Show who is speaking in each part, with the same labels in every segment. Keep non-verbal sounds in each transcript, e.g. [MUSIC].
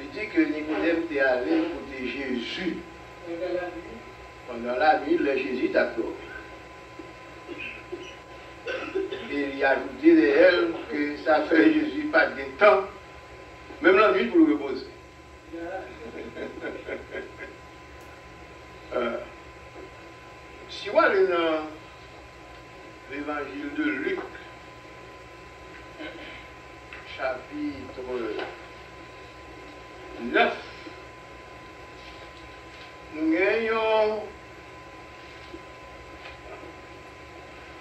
Speaker 1: Il dit que
Speaker 2: Nicodème était allé écouter Jésus pendant la nuit, le Jésus t'a pleuré. Et il a ajouté de elle que ça fait Jésus pas de temps, même la nuit pour le reposer. [LAUGHS] Euh, si on est dans l'évangile de Luc, chapitre 9, nous gagnons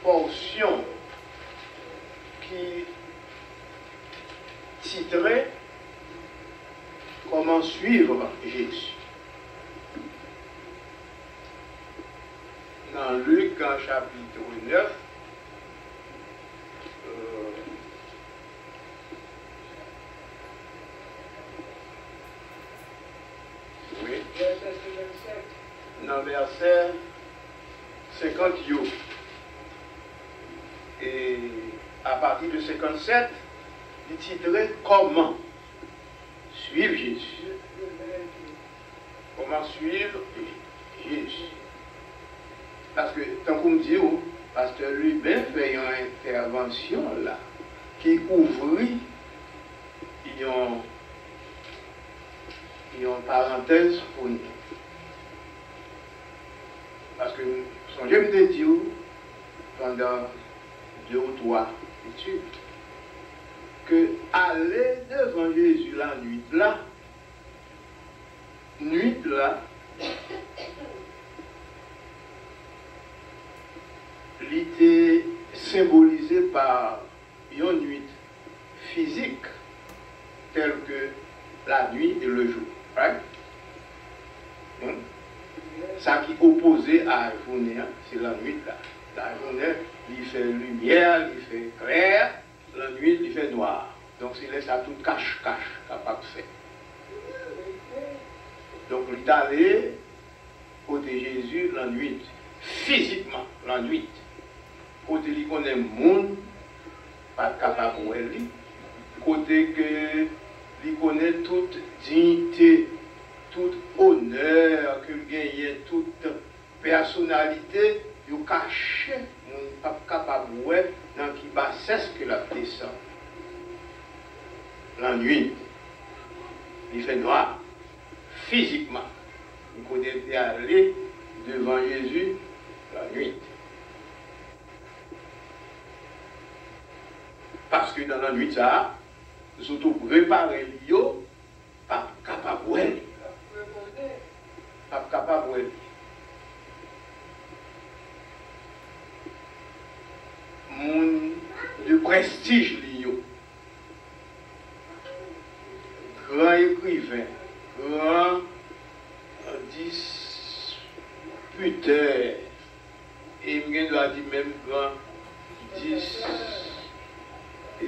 Speaker 2: portion qui titrait Comment suivre Jésus. Dans Luc, en chapitre 9, euh, oui,
Speaker 1: Verset 57.
Speaker 2: Dans verset 50 yo. Et à partir de 57, il titrait Comment suivre Jésus? Comment suivre Jésus? Parce que, tant qu'on dit, oh, pasteur lui-même fait une intervention là, qui ouvrit une, une parenthèse pour nous. Parce que, son Dieu me dit, pendant deux ou trois études, que aller devant Jésus la nuit là, nuit là, il était symbolisé par une nuit physique telle que la nuit et le jour. Right? Hmm? Ça qui opposé à la journée, hein, c'est la nuit là. La journée, il fait lumière, il fait clair, la nuit, il fait noir. Donc c'est là ça tout cache-cache capable de faire. Donc il est côté Jésus la nuit, physiquement la nuit. Côté il connaît le monde, pas capable de. Côté que il connaît toute dignité, tout honneur qu'il gagne, toute personnalité, il caché, il pas capable voir dans qui bassesse que la descend. La nuit, il fait noir, physiquement. Il connaît aller devant Jésus la nuit. Parce que dans la nuit, ça, surtout préparer l'io, pas capable ap kapab wè. Moun de prestij li yo. Gran ekriven, gran disputeur, e mgen do a di menm gran dis, e,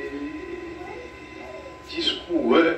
Speaker 2: discoureur,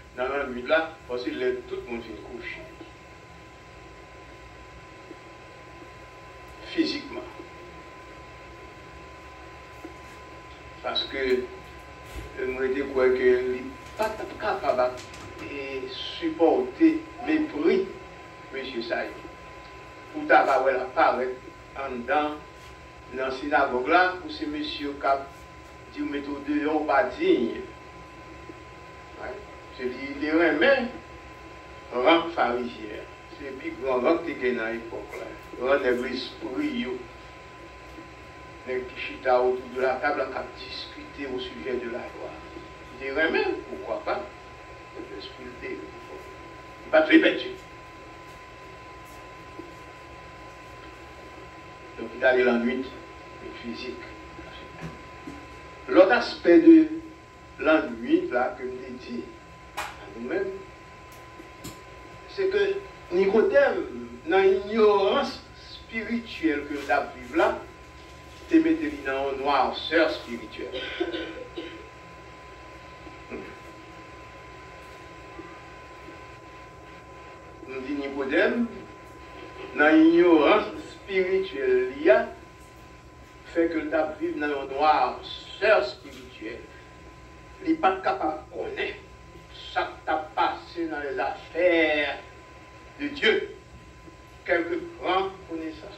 Speaker 2: nan nan mi la, posi lè tout moun fin kouchi. Fizikman. Paske mwen te kwe ke li pat ap kapaba e supporte mepri mèche sa yi. Pou ta pa wè la pare an dan nan sinagog la, pou se mèche yo kap di ou meto de yon pa digne Je dis, il est vraiment rang pharisien. C'est plus grand rang qui dans l'époque là. Rang de l'esprit, qui chita autour de la table à discuter au sujet de la loi. Il dit même, pourquoi pas, va très bête. Donc il allait la nuit, physique. L'autre aspect de l'ennui, là, que nous dit mwen, se ke Nikotem nan ignorans spirituel ke dap vive la, te mette li nan an noir sèr spirituel. Nou di Nikotem, nan ignorans spirituel li a, fe ke dap vive nan an noir sèr spirituel. Li pa kapap konen. Ça t'a passé dans les affaires de Dieu. Quelques grandes connaissances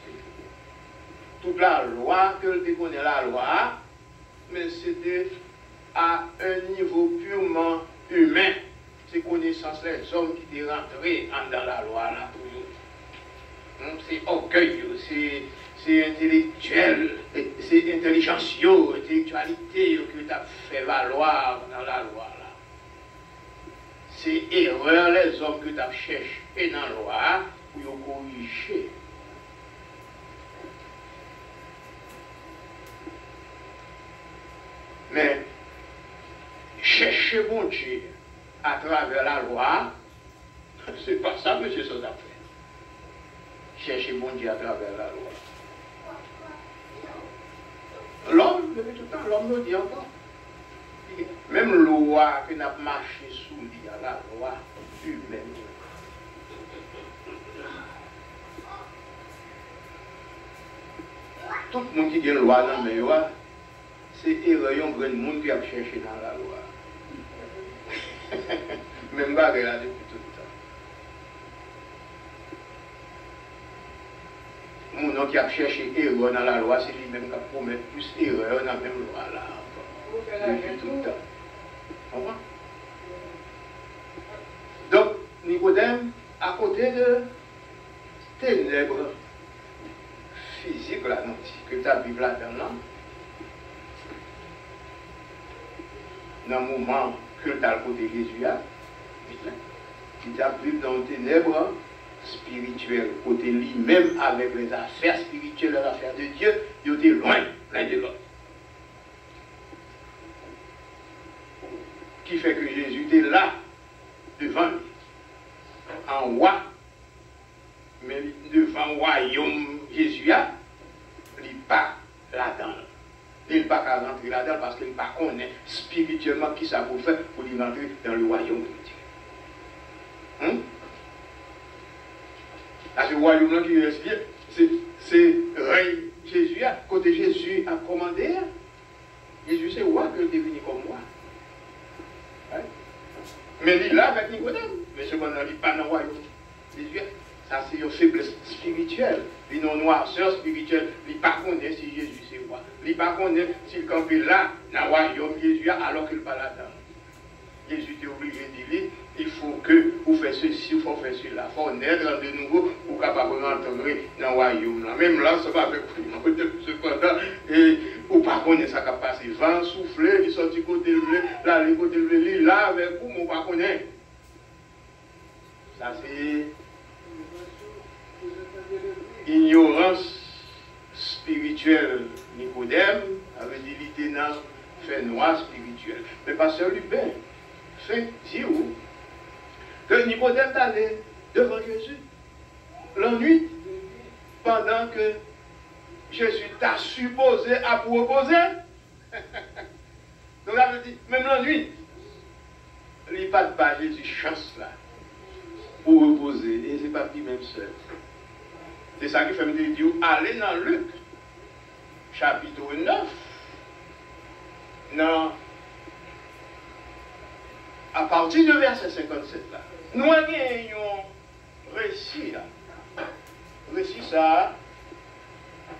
Speaker 2: toute la loi, que le connaît la loi, mais c'était à un niveau purement humain. Ces connaissances, les hommes qui étaient rentrés dans la loi là hmm, C'est orgueil, c'est intellectuel, c'est intelligentio, intellectualité que tu as fait valoir dans la loi. C'est erreur les hommes que tu as cherché dans la loi pour corriger. Mais chercher bon Dieu à travers la loi, [LAUGHS] c'est pas ça c'est ça fait. Chercher bon Dieu à travers la loi. L'homme, depuis tout le temps, l'homme nous dit encore. Mem lwa ki nap mache sou li a la lwa humen. Tout moun ki gen lwa nan men yo, se e rayon gren moun ki ap chèche nan la lwa. [LAUGHS] Mem ba re la depi tout tan. Moun an ki ap chèche e rayon nan la lwa, se li men kap promet plus e rayon nan men lwa la. Donc, Nicodème, à côté de ténèbres physiques, là, que tu as vu là-dedans, dans le moment que tu as côté Jésus, qui t'a pris dans ténèbres spirituel, côté lui-même avec les affaires spirituelles, les affaires de Dieu, il était loin l'un de l'autre. Qui fait que Jésus était là, devant lui, en roi, mais devant le royaume Jésus, il n'est pas là-dedans. Il n'est pas qu'à rentrer là-dedans parce qu'il n'est pas connaît spirituellement qui ça vous faire pour lui rentrer dans le royaume de Dieu. Hein? À ce royaume-là qui respire, c'est règne Jésus, côté Jésus a commandé. Jésus, c'est roi que est venu comme moi. Hein? Mais il est là avec Nicodème. Mais cependant, il n'est pas dans le royaume. Ça c'est une faiblesse spirituelle. Une noirceur spirituelle. Il pas connaît si Jésus c'est roi. Il pas connaît s'il campait là, dans le royaume Jésus, alors qu'il n'est pas là-dedans. Jésus est obligé de dire, il faut que vous fassiez ceci, il faut faire cela. Il faut naître de nouveau pour capable d'entrer dans le royaume. Même là, ça va avec Cependant, [LAUGHS] et, ou pas connaître ça qui. Vent souffler, il sort du côté levé, là, le côté levé, là, avec vous, mais pas connaître. Ça, c'est ignorance spirituelle Nicodème, avait dit était fait noir spirituel. Mais pasteur Lubin fait dire que Nicodème allait devant Jésus la nuit pendant que Jésus t'a supposé à proposer. [LAUGHS] Donc, il dit, même la nuit, il n'y a pas de pas Jésus chance là pour reposer. Et c'est pas lui même seul. C'est ça qui fait me dire, allez dans Luc, chapitre 9, non, à partir du verset 57 là, nous avons un récit là. Récit ça,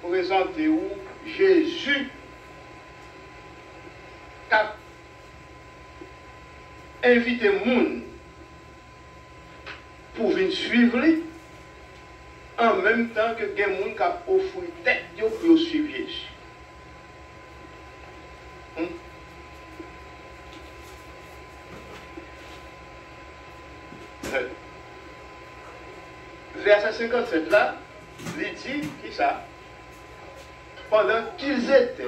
Speaker 2: présenter où Jésus a invité monde pour venir suivre lui, en même temps que des gens qui ont offert tête pour suivre Jésus. Hmm? Verset 57 là, il dit qui ça? Pendant qu'ils étaient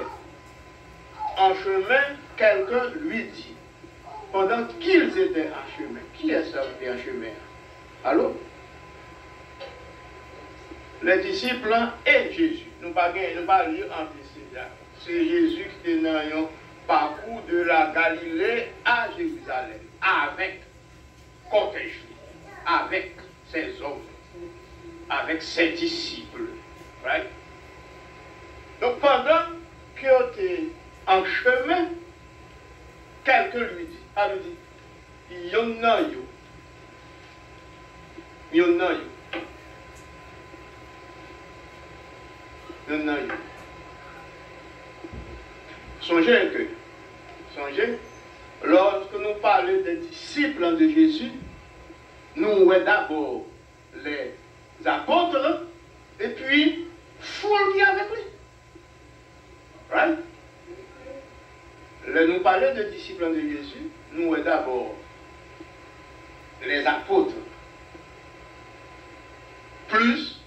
Speaker 2: en chemin, quelqu'un lui dit. Pendant qu'ils étaient en chemin. Qui est est en chemin? Allô? Les disciples et Jésus. Nous ne pouvons pas en C'est Jésus qui est dans un parcours de la Galilée à Jérusalem. Avec cortège, avec ses hommes, avec ses disciples. Right? Donc pendant qu'il était en chemin, quelqu'un lui dit, a lui dit, il y en a yo. Songez que, songez, lorsque nous parlons des disciples de Jésus, nous voyons d'abord les apôtres et puis foule qui est avec lui. Right? nous parlons de disciples de Jésus, nous voyons d'abord les apôtres, plus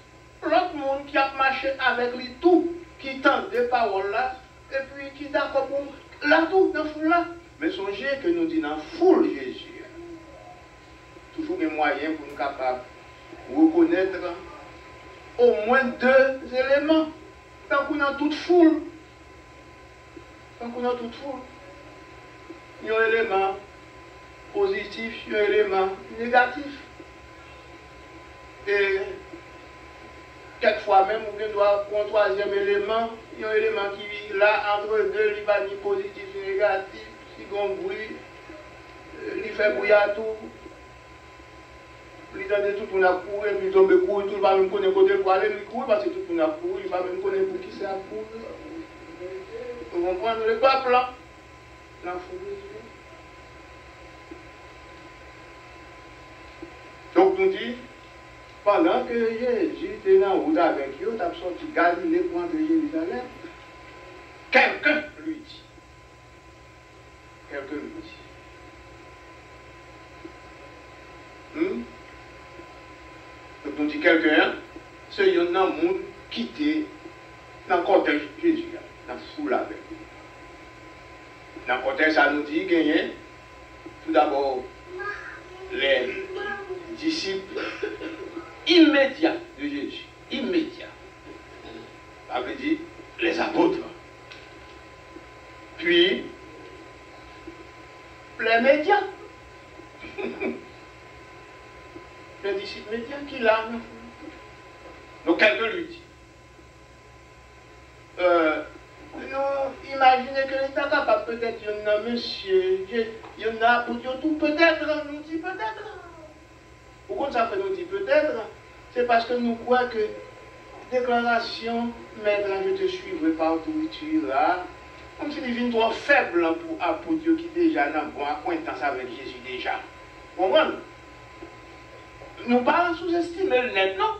Speaker 2: l'autre monde qui a marché avec lui tout, qui tente des paroles là, et puis qui d'accord pour là tout, dans foule là. Mais songez que nous disons foule Jésus. Toujours des moyens pour nous capables de reconnaître au moins deux éléments. Tant qu'on a toute foule. Tant qu'on a toute foule. Il y a un élément positif, il y a un élément négatif. Et quelquefois même, on doit prendre un troisième élément. Il y a un élément qui là entre deux, il va ni positif ni négatif. Si on bruit, il fait bouillir tout. Il donne tout pour courir, puis il tombe courir, tout le monde même connaît côté pour aller, il court parce que tout le monde courir, il va même connaître pour qui c'est à courir. Vous comprenez? Le peuple là. Donc nous dit, pendant que Jésus était la route avec eux, a sorti Galilée pour entrer Jérusalem, quelqu'un lui dit, quelqu'un lui dit, Hmm? Donc on dit quelqu'un, un monde qui était dans le cortège Jésus, dans le foule avec lui. Dans le cortège, ça nous dit qu'il y a tout d'abord les disciples immédiats de Jésus. Immédiats. Ça veut dire les apôtres. Puis, les médias. [LAUGHS] le disciple médian qui l'a. Donc quelqu'un lui dit. Euh, non, imaginez que l'État capable, peut-être, il y en a monsieur, il y en a pour dire tout, peut-être, nous dit peut-être. Pourquoi ça fait nous dit peut-être? C'est parce que nous croyons que déclaration, maître, je te suivrai partout où tu iras, Comme si il vient trop faible hein, pour, ah, pour Dieu qui déjà n'a bon acquaintance avec Jésus déjà. Vous comprenez Nous pas sous-estimer le net, non?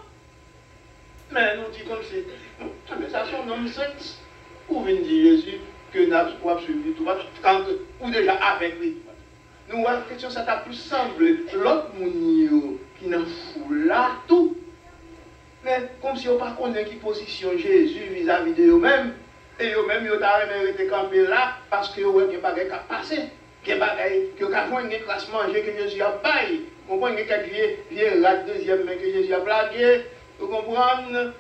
Speaker 2: Mais nous disons comme c'est. Mais ça son nonsense. Ou vient dire Jésus que nous avons suivi tout quand ou déjà avec lui. Nous avons question, ça t'a plus semblé l'autre monde qui n'a fou là tout. Mais comme si on ne connaît pas qui position Jésus vis-à-vis de eux-mêmes. Et eux-mêmes, ils ont été campés là parce que eux, ils n'ont pas passé. Il y a des que quand on classe manger que Jésus a baillé. Vous comprenez que vient la deuxième main que Jésus a blagué. Vous comprenez?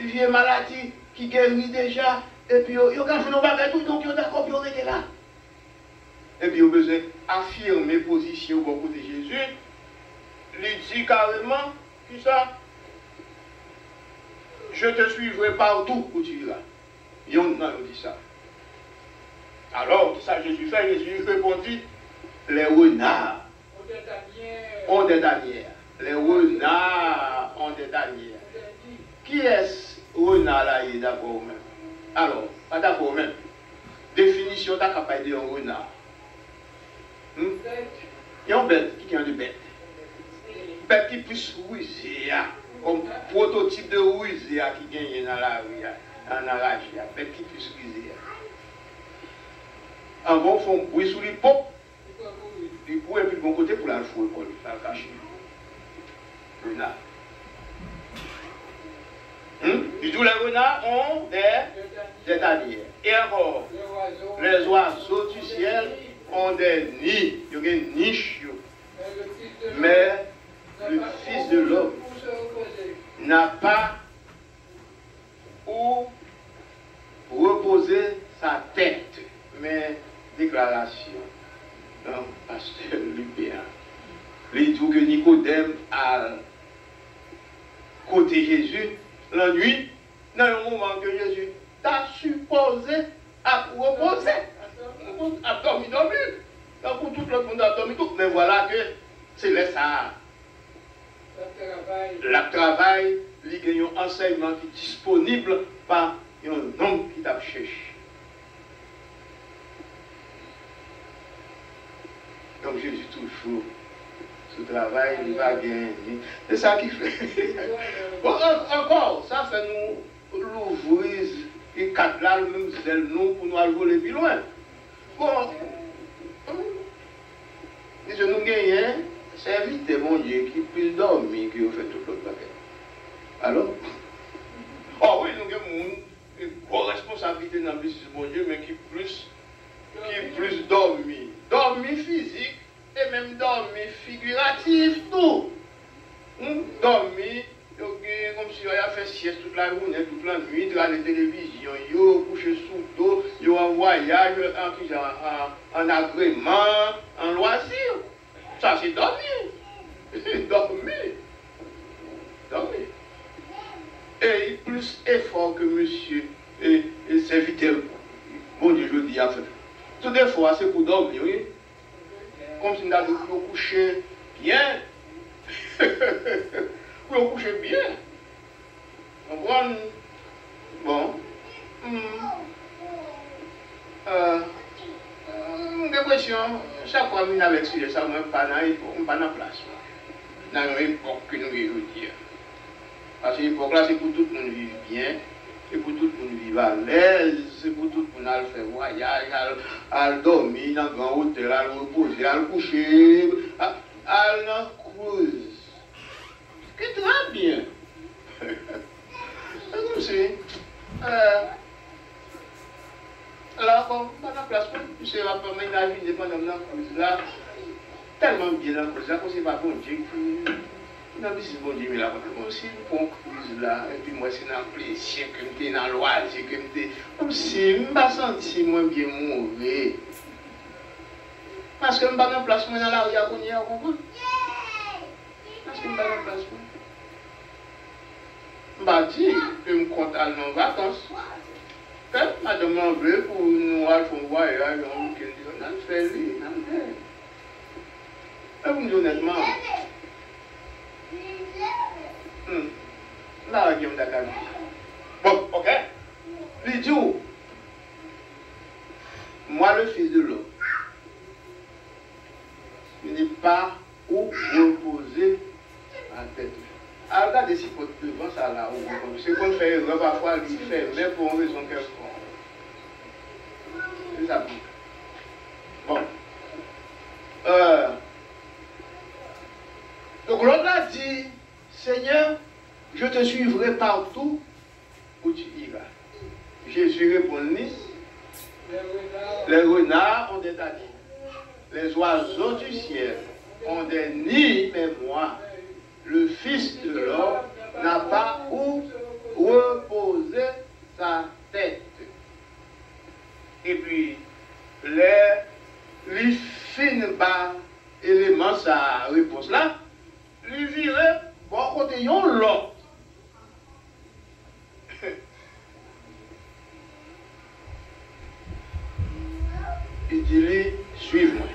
Speaker 2: Vieux maladie qui guérit déjà. Et puis, ils ont fait nos tout, donc ils ont d'accord, ils ont là. Et puis, ils ont besoin d'affirmer position au côté de Jésus. Il dit carrément, qui ça? Je te suivrai partout où tu iras. Ils ont dit ça. Alors, qui ça Jésus fait Jésus répondit, les renards ont des tanières. Les renards ont des tanières. Qui est-ce renard là, il est d'accord même? Alors, pas d'accord même. Définition, t'as capable de renard. Hmm? Il y a une bête, qui est une bête Bête qui puisse ruser, comme prototype de ruser qui gagne dans la rue, en arrache, bête qui puisse ruser. En bon, font bruit sous les pop. Il pourrait puis de bon côté pour la fouer, pour la cacher. Renard. Hum? Du tout, les renards ont des, des tanières. Et encore, les oiseaux du ciel ont des nids. Il y a une niche. Mais le Fils de l'homme n'a pas où reposer sa tête. Mais déclaration pasteur Lupéen. Il dit que Nicodème a côté Jésus la nuit, dans le moment que Jésus t'a supposé à reposer. A dormi, dormi. Donc tout le monde a dormi, tout. Mais voilà que c'est là ça. Le travail, il y a un enseignement qui est disponible par un homme qui t'a cherché. Donc Jésus toujours ce travail, il va gagner. C'est ça qui fait. [LAUGHS] bon, encore, ça fait nous l'ouvrir et quatre là, même zèle nous pour nous aller voler plus loin. Bon, et je nous gagne, c'est vite mon Dieu qui puisse dormir qui fait tout l'autre bagage. Alors, [LAUGHS] oh oui, nous avons une grosse responsabilité dans le business mon Dieu, mais qui plus, qui plus dormir. Dormir physique et même dormir figuratif, tout. Hmm? Dormir, comme si on a fait sieste toute la journée, toute la nuit, dans la télévision, yo couché sous dos, yo en voyage, en, en, en agrément, en loisir. Ça, c'est dormir. [LAUGHS] dormir. Dormir. Et plus effort que monsieur et, et serviteur, bon Dieu, je dis, à fait. Tout des fois, c'est pour dormir, comme si nous avions couché bien. [LAUGHS] Pour coucher bien. On voit, bon, hum, euh, l'impression, chaque fois que nous avons sujet, ça, on pas dans la place. Dans l'époque que nous vivons. Parce que l'époque là, c'est pour tout le monde vivre bien se pou tout pou nou vive alèz, se pou tout pou nou al fè voyaj, al dormi nan gran hotel, al repose, al kouche, al nan kouz. Ki tra bien. [LAUGHS] A kon se, e, la kon, pa nan plas kon, se la pwemè nan vi, depan nan nan kouz la, telman bien nan kouz la, kon se pa bon djek pou... nan bizis bon di mi la, mwen mwen si mpon kriz la, epi mwen se nan plesye, ke mte nan loaje, ke mte, mwen se mba santi mwen gen mwove. Paske mba nan plas mwen nan la, ya konye ya konpon. Paske mba nan plas mwen. Mba di, pe mkontal nan vakans. Kèm mba deman vle pou nou al fon voye a yon wikend, nan fè li, nan fè. E mwen di honetman, Là, il y a Bon, ok. Il dit, moi le fils de l'homme, je n'ai pas où reposer la tête. Alors, regardez si votre devant ça là, c'est qu'on fait erreur parfois, il fait, mais pour une raison quelconque. C'est ça. Bon. Euh, donc l'autre a dit, Seigneur, je te suivrai partout où tu iras. Jésus répondit, les renards ont des taniers, les oiseaux du ciel ont des nids, mais moi, le Fils de l'homme, n'a pas où reposer sa tête. Et puis, les, les fines bas éléments, sa réponse là, lui virer, bon côté yon Il dit lui, suive-moi.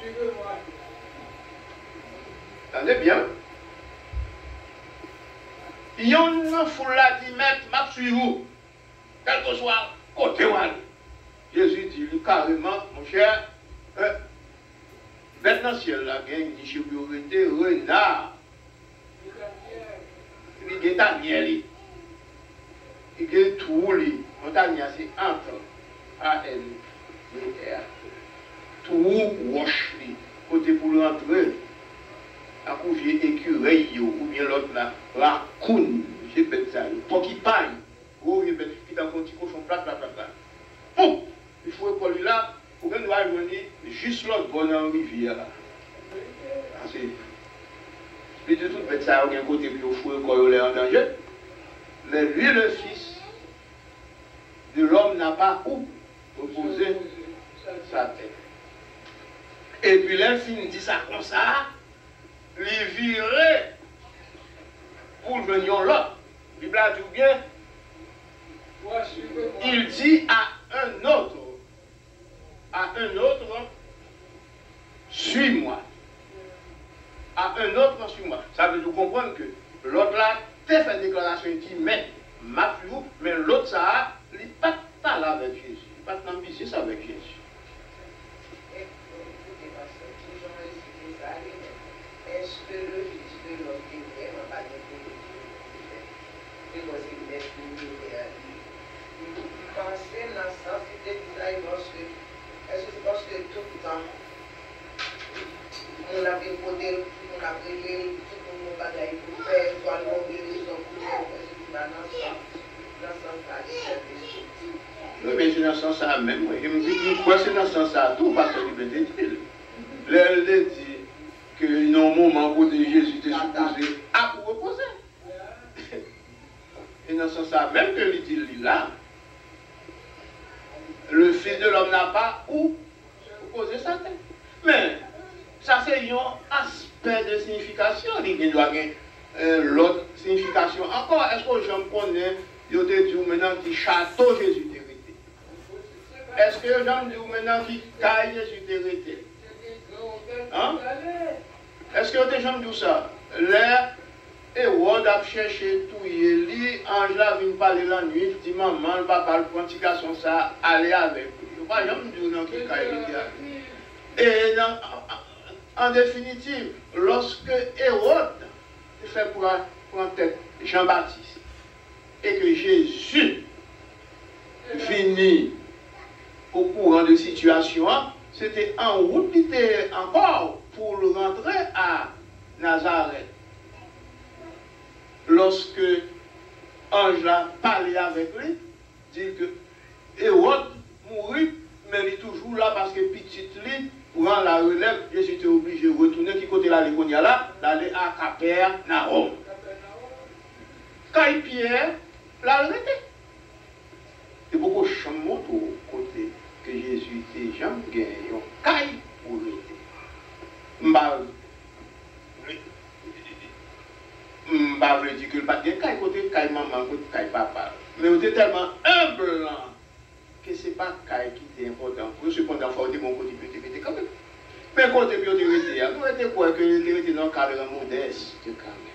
Speaker 1: Suivez-moi.
Speaker 2: Attendez bien. Yon foule la dit, maître, m'a suivre. Quel que soit côté ou. Jésus dit lui carrément, mon cher, euh, bête dans le ciel la gang dit supériorité, renard, il y a miel, il y a tout, li. montagne c'est entre A, E. Tout roche, li. côté pour rentrer. À coucher écureuil yo, ou bien l'autre là, raccoon, j'ai bête ça, porcupine, gros vieux bête qui dans un petit cochon plat, plat, plat, plat. Poum! Il faut pour lui là, pour qu'on doit venir juste l'autre bon en rivière là. Ah, c'est. Puis de toute bête ça, il y a côté puis au fouet quand il est en danger. Mais lui, le fils de l'homme n'a pas où reposer Et puis l'infini dit ça comme ça, lui virer pour venir là. La Bible a dit bien, il dit à un autre, à un autre, suis-moi. À un autre, suis-moi. Ça veut dire comprendre que l'autre là, t'as fait une déclaration, il dit, mais, ma mais l'autre ça, il n'est pas là avec Jésus. Il n'est pas business avec Jésus.
Speaker 3: eske le fils de l'homme est vraiment pas de Et parce qu'il n'est plus réalisé. Il pensait dans le sens de design parce que, est-ce que c'est parce que tout le temps, on a fait côté, on a fait les tout le monde bagaille pour faire, soit l'homme, les hommes, pour faire, parce que dans le sens, dans le sens, ça
Speaker 2: a été Mwen men se nan san sa men mwen, mwen di mwen se nan san sa tou, paswa di mwen de di. Le, le di, que non, moment où Jésus était supposé à pour reposer. [LAUGHS] Et dans ce sens-là même que il dit lui, là, le Fils de l'homme n'a pas où reposer sa tête. Mais ça c'est un aspect de signification. Il doit avoir euh, l'autre signification. Encore, est-ce que j'en connais, je te dis maintenant qui château Jésus t'est resté. Est-ce que j'en dis maintenant qui caille Jésus t'est resté? Hein? Est-ce que tu as dit ça? Là, Hérode a cherché tout li, ange là vient parler la nuit, dit maman, le papa, le petit garçon, ça, aller avec lui. Je ne pas jamais dire non qui Et dans- en définitive, lorsque Hérode fait pour prendre tête Jean-Baptiste et que Jésus finit au courant de situation, c'était en route qui était encore pour rentrer à Nazareth. Lorsque Ange a parlé avec lui, dit que Hérode mourit, mais il est toujours là parce que petit lui prend la relève. Jésus était obligé de retourner qui côté là, les là, d'aller à Capernaum. Quand Pierre l'a arrêté. Et beaucoup de champs au côté que Jésus était jamais gagné. Caille pour arrêter. M'a M'a veut dire que le pas de caille côté caille maman côté caille papa. Mais on était tellement humble là, que c'est pas caille qui était important. Pour cependant faut dire mon côté petit petit quand même. Mais côté petit petit, nous était quoi que il était dans le cadre modeste quand même.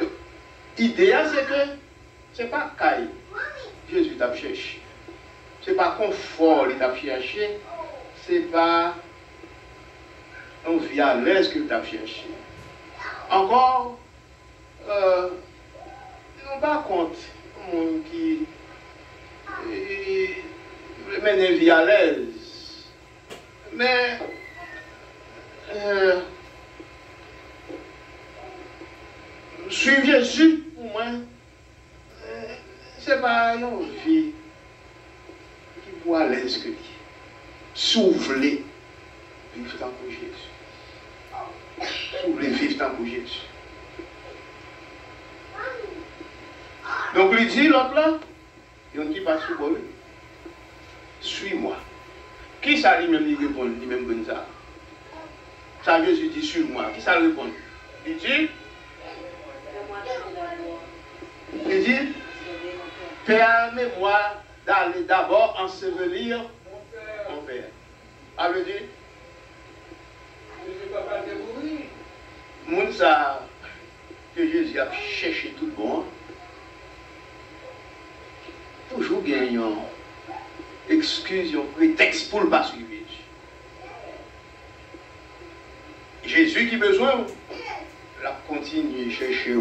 Speaker 2: Donc, L'idée, c'est que ce n'est pas caille. Se pa konfor li tap chache, se pa an vi alèz ki tap chache. Ankor, euh, nou ba kont moun ki e, e, menen vi alèz. Men, euh, suiv Jésus pou mwen, euh, se pa yon vi moi, lui. Souffler, vivre tant pour Jésus. Souffler, vivre tant pour Jésus. Donc, lui dit, l'autre là, il dit pas sous lui. Suis-moi. Qui ça lui-même lui répond, lui-même comme ça Ça dit, suis-moi. Qui ça lui Il dit, il dit, permets-moi d'aller d'abord ensevelir mon père. Ah, veut dire,
Speaker 1: Je ne peux pas te mourir.
Speaker 2: moun ça que Jésus a cherché tout le monde, toujours gagnant excuse, un prétexte pour ne pas suivre Jésus. Jésus qui a besoin, la continue chercher.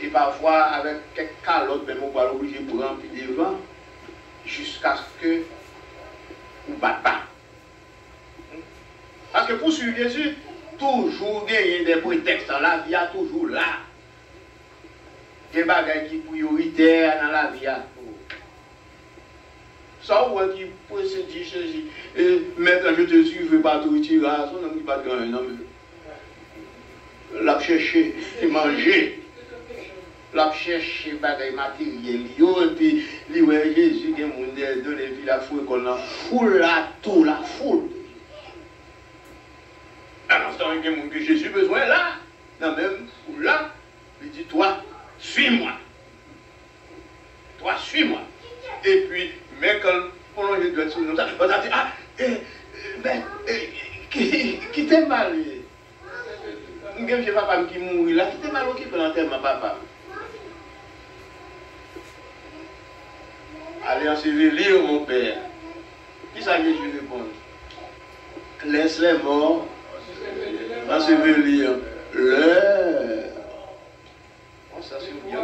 Speaker 2: et parfois avec quelques calottes, même on va l'obliger pour remplir devant jusqu'à ce que vous battez pas. Parce que pour suivre Jésus, toujours gagner des prétextes. La vie est toujours là. Des bagages qui sont prioritaires dans la vie. Ça, ou voit qui peut se dire, mais quand eh, je te suis, je ne veux pas te retirer. Son homme qui va te un homme. Non, la chercher et manger. la chèche bagay materyel yo, epi li wè Jésus gen moun de don, epi la fwe kon la foule la tou, la foule. Ah, An anstan gen moun de Jésus bezwen la, nan men foule la, li di, toi, suis-moi. Toi, suis-moi. Epi, men kon, konon je dwen sou, nan sa, nan sa ti, ah, eh, eh, ben, eh, ki te mal, gen jè papam ki moun, la, ki te mal, ki te mal, ki te mal, Allez ensevelir mon père. Qui ça que je réponds Laisse les morts ensevelir leur. On souvient.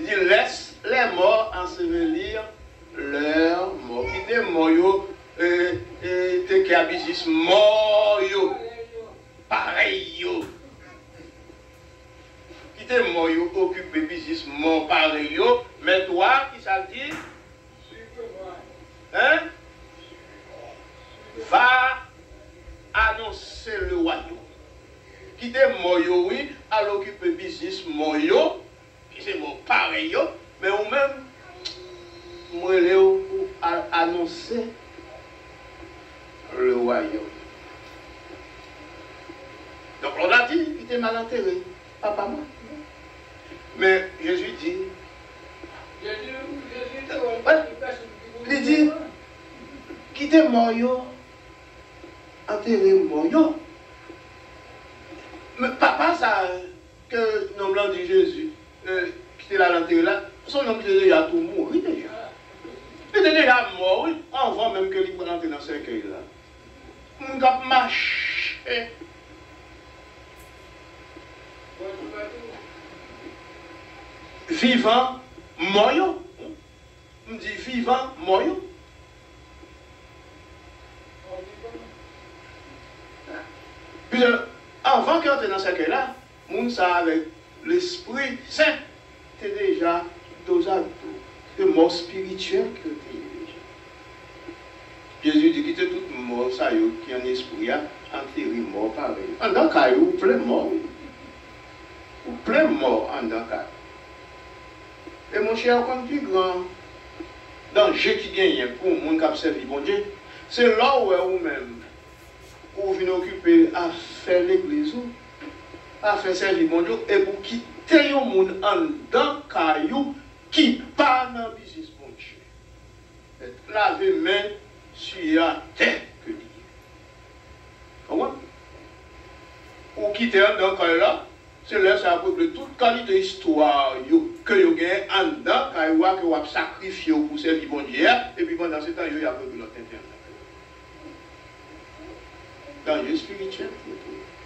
Speaker 2: Il dit laisse les morts ensevelir leur mort. Qui était mort, yo, euh, euh, te qui habitis mort, yo. Pareil. Qui était mort, yo, occupé business mort, pareil. Mais toi, qui ça dit? Hein? Va annoncer le royaume. Qui était mort, yo, oui, à l'occuper business mort, yo. Qui c'est mort, pareil. Mais ou même, moi, Léo, annoncer le royaume. Donc, on a dit qu'il était mal enterré. Papa, moi. Mais Jésus dit,
Speaker 1: Jésus, Jésus,
Speaker 2: Li di, kite mor yo, anterre mor yo. Me papa sa, ke nom lan di Jezu, euh, kite la lanterre la, son nom ki deja tou mouri deja. Li deja mouri, anvan menm ke li pou lanterre nan sekey la.
Speaker 1: Moun kap mache.
Speaker 2: Vivan, mor yo. On dit vivant,
Speaker 1: bon.
Speaker 2: Puis, euh, avant qu'il entre dans ce moun ça avec l'Esprit Saint, c'était déjà dos à dos. Mort spirituel que tu déjà. Jésus dit qu'il était tout mort, ça yo, qui en esprit a enterré mort pareil. En dans le ou plein mort. Ou plein mort en dans le Et mon cher, comme plus grand danje ki genyen pou moun kap servi bon Dje, se la ouwe ou men, ou vin okupe a fe l'eglizou, a fe servi bon Dje, e pou ki te yon moun an dan kayou ki pa nan bizis bon Dje. Et la ve men, si ya te ke li. Ouwe? Ou ki te an dan kayou la, c'est là ça que toute qualité histoire que vous avez en dedans, quand vous que vous sacrifié pour servir bon Dieu, et puis pendant ce temps, vous avez aveugle notre interne. Danger spirituel.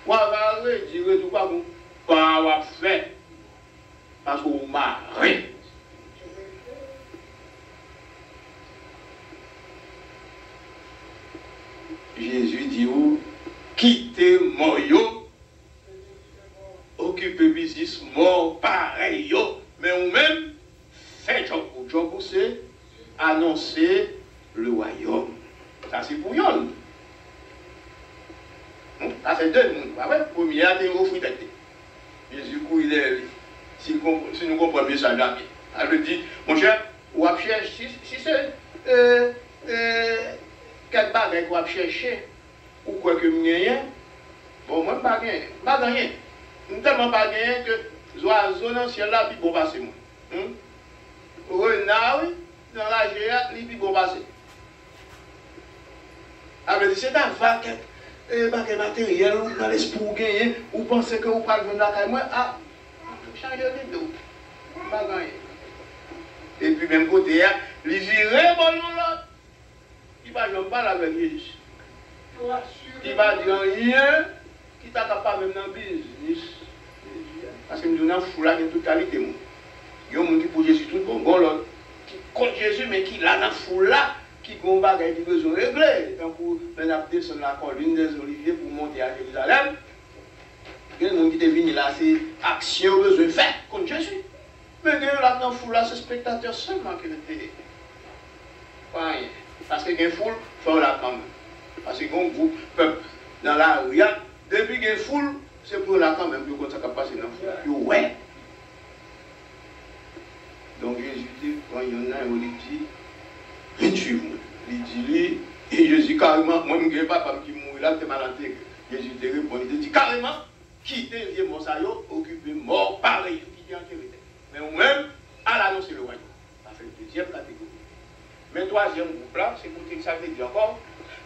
Speaker 2: Vous avez dit, tout pas bon, pas vous fait, parce que vous marrez. Jésus dit, quittez moi occupez business mort pareil mais ou même fait job pour job c'est annoncer le royaume. Ça c'est pour yon. Hmm? Ça c'est deux mondes. Pas vrai? Premier, fruit Jésus il est si, si nous comprenons ça, là, elle dit, mon cher, ou chercher, si, c'est euh, euh, quelque bagage chercher, ou quoi que vous bon, moi, je ne sais pas. Mwen telman pa genyen ke zwa zon nan sien la pi bon base mwen. Renawi nan la jera li pi bon base. Ape di se tan va kek e bakè materyel ou nan l'espou genyen ou panse ke ou pal ven la kay mwen a chanje de do. Mwen ganyen. E pi menm kote ya li vire bon nou lot. Ki pa jom pal avek Yelis. Ki pa diyon yen t'a capable même dans business. Parce que nous avons fou là de toute qualité. Il y a des gens qui pour Jésus tout bon, bon l'autre. Qui contre Jésus, mais qui là dans fou là, qui ont des qui besoin régler. Donc, on a descendu la colline des Oliviers pour monter à Jérusalem. Il y a des gens qui venus là, c'est action besoin faire contre Jésus. Mais là dans fou là, c'est spectateur seulement qui était. Rien. Parce que les foule, il faut quand même. Parce que un groupe, peuple, dans la rue, depuis qu'il y a foule, c'est pour là quand même que ça passe dans la foule. Donc Jésus dit, quand il y en a, il dit, viens suivre. Il dit, et Jésus carrément, moi je ne pas papa qui mourit là, c'est mal intégré. Jésus te répond, il dit carrément, quittez vieux Monsayo, occupez mort, pareil, qui dit en vérité. Mais vous-même, à l'annoncer le royaume. Ça fait la deuxième catégorie. Mais troisième groupe là, c'est côté ça veut dire encore.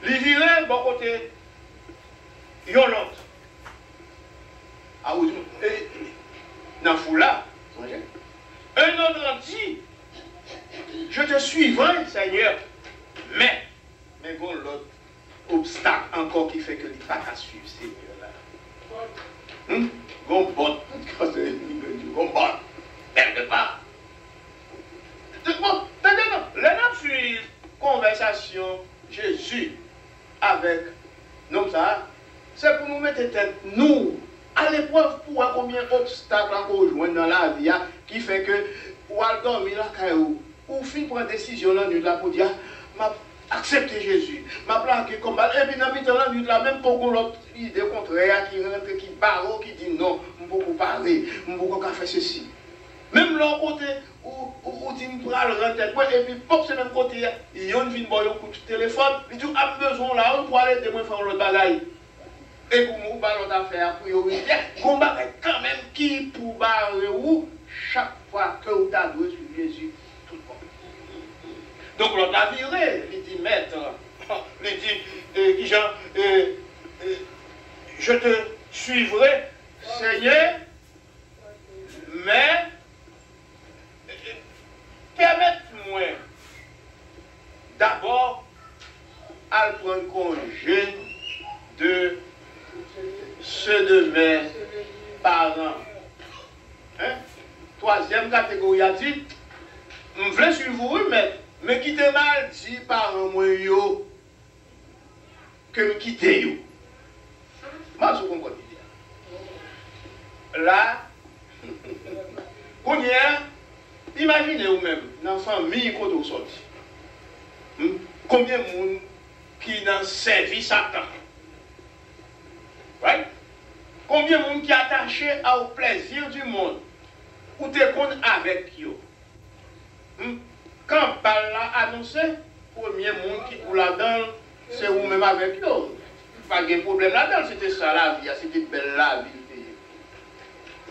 Speaker 2: Les virer, bon côté, yon l'autre. Ah oui, dans foula, un autre dit, je te suivrai, Seigneur, mais, mais bon, l'autre obstacle encore qui fait que il pas à suivre, Seigneur. Là. Hum? Gon bon, quand c'est gon bon, quelque part. Bon, là, suivre conversation Jésus avec, non ça, c'est pour nous mettre tête, nous, à l'épreuve pour combien d'obstacles encore joindre dans la vie hein, qui fait que, ou à dormir là, ou fin prendre décision la nuit là pour dire, m'a accepté Jésus, m'a planqué combat, et puis dans la nuit là, même pour l'autre idée contraire qui rentre, qui barre, qui dit non, je peux pas parler, peux pas faire ceci. Même l'autre côté, où, où, tu me le rentrer, et puis pop, c'est même côté, il y a une vie, un coup de téléphone, il dit, a besoin là, on peut aller de moi faire l'autre bagaille. Et pour nous, l'autre affaire priorité, on va quand même qui pour barrer chaque fois que vous avez sur Jésus, tout le monde. Donc l'autre a viré, il dit, maître, [LAUGHS] il dit, euh, euh, euh, je te suivrai, Seigneur, mais permettez-moi d'abord à prendre congé de ceux de mes parents. Hein? Troisième catégorie a dit, je voulais suivre vous, mais, mais quittez mal dit par moi yo, que me quittez yo. Moi, je comprends Là, [LAUGHS] imaginez vous-même, dans la famille quand vous sortez, hmm? combien de monde qui dans service Satan Combien de monde qui est attaché au plaisir du monde ou te compte avec eux? Hmm? Quand parle là annoncé, premier monde qui pour là-dedans, c'est vous-même avec eux. Pas de problème là-dedans, c'était ça la vie, c'était belle la vie.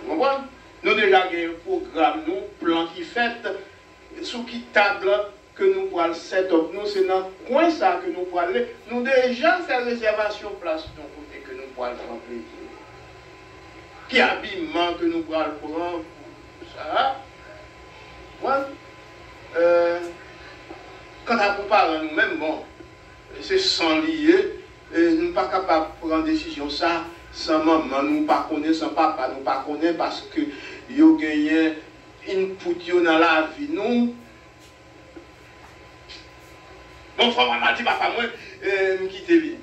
Speaker 2: Vous comprenez? Nous déjà un programme, nous, plan qui fait, sous qui table que nous pourrons set up. Nous, c'est dans le coin ça que nous pourrons aller. Nous déjà fait réservation place de côté pou al pran plezi. Ki abimman ke nou pou al pran pou sa, wan, euh, kan ta pou paran nou men, bon, se san liye, nou pa kapap pran desisyon sa, san maman nou pa konen, san papa nou pa konen, paske yo genyen input yo nan la vi nou, Bon, fwa mwen mati pa pa mwen, euh, mwen kite li.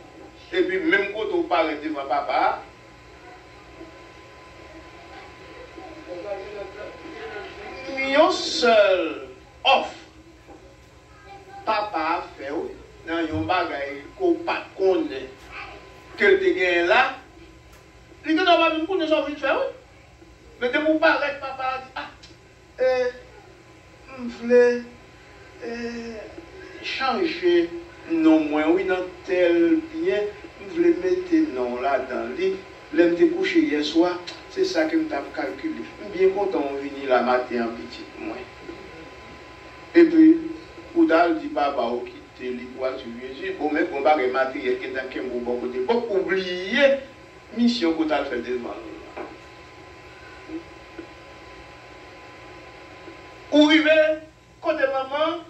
Speaker 2: E pi menm kote ou pare devan papa, mi yon sel of papa fe ou nan yon bagay ko pat konen ke te gen la, li gen nan wabim konen son vin fe ou. Men de mou parek papa di, ah, eh, m vle, eh, chanje nan mwen ou nan tel bien, vle mette nan la dan li, le mte kouche yeswa, se sa ke mta kalkule. Mbyen kontan m vini la mate an pitit mwen. E pi, ou dal di baba ou kite li kwa su Yezu, pou men kon bare materyel ke tan kem ou bon kote. Pou oubliye misyon koutal fèl dezman. Ou rive, kote maman,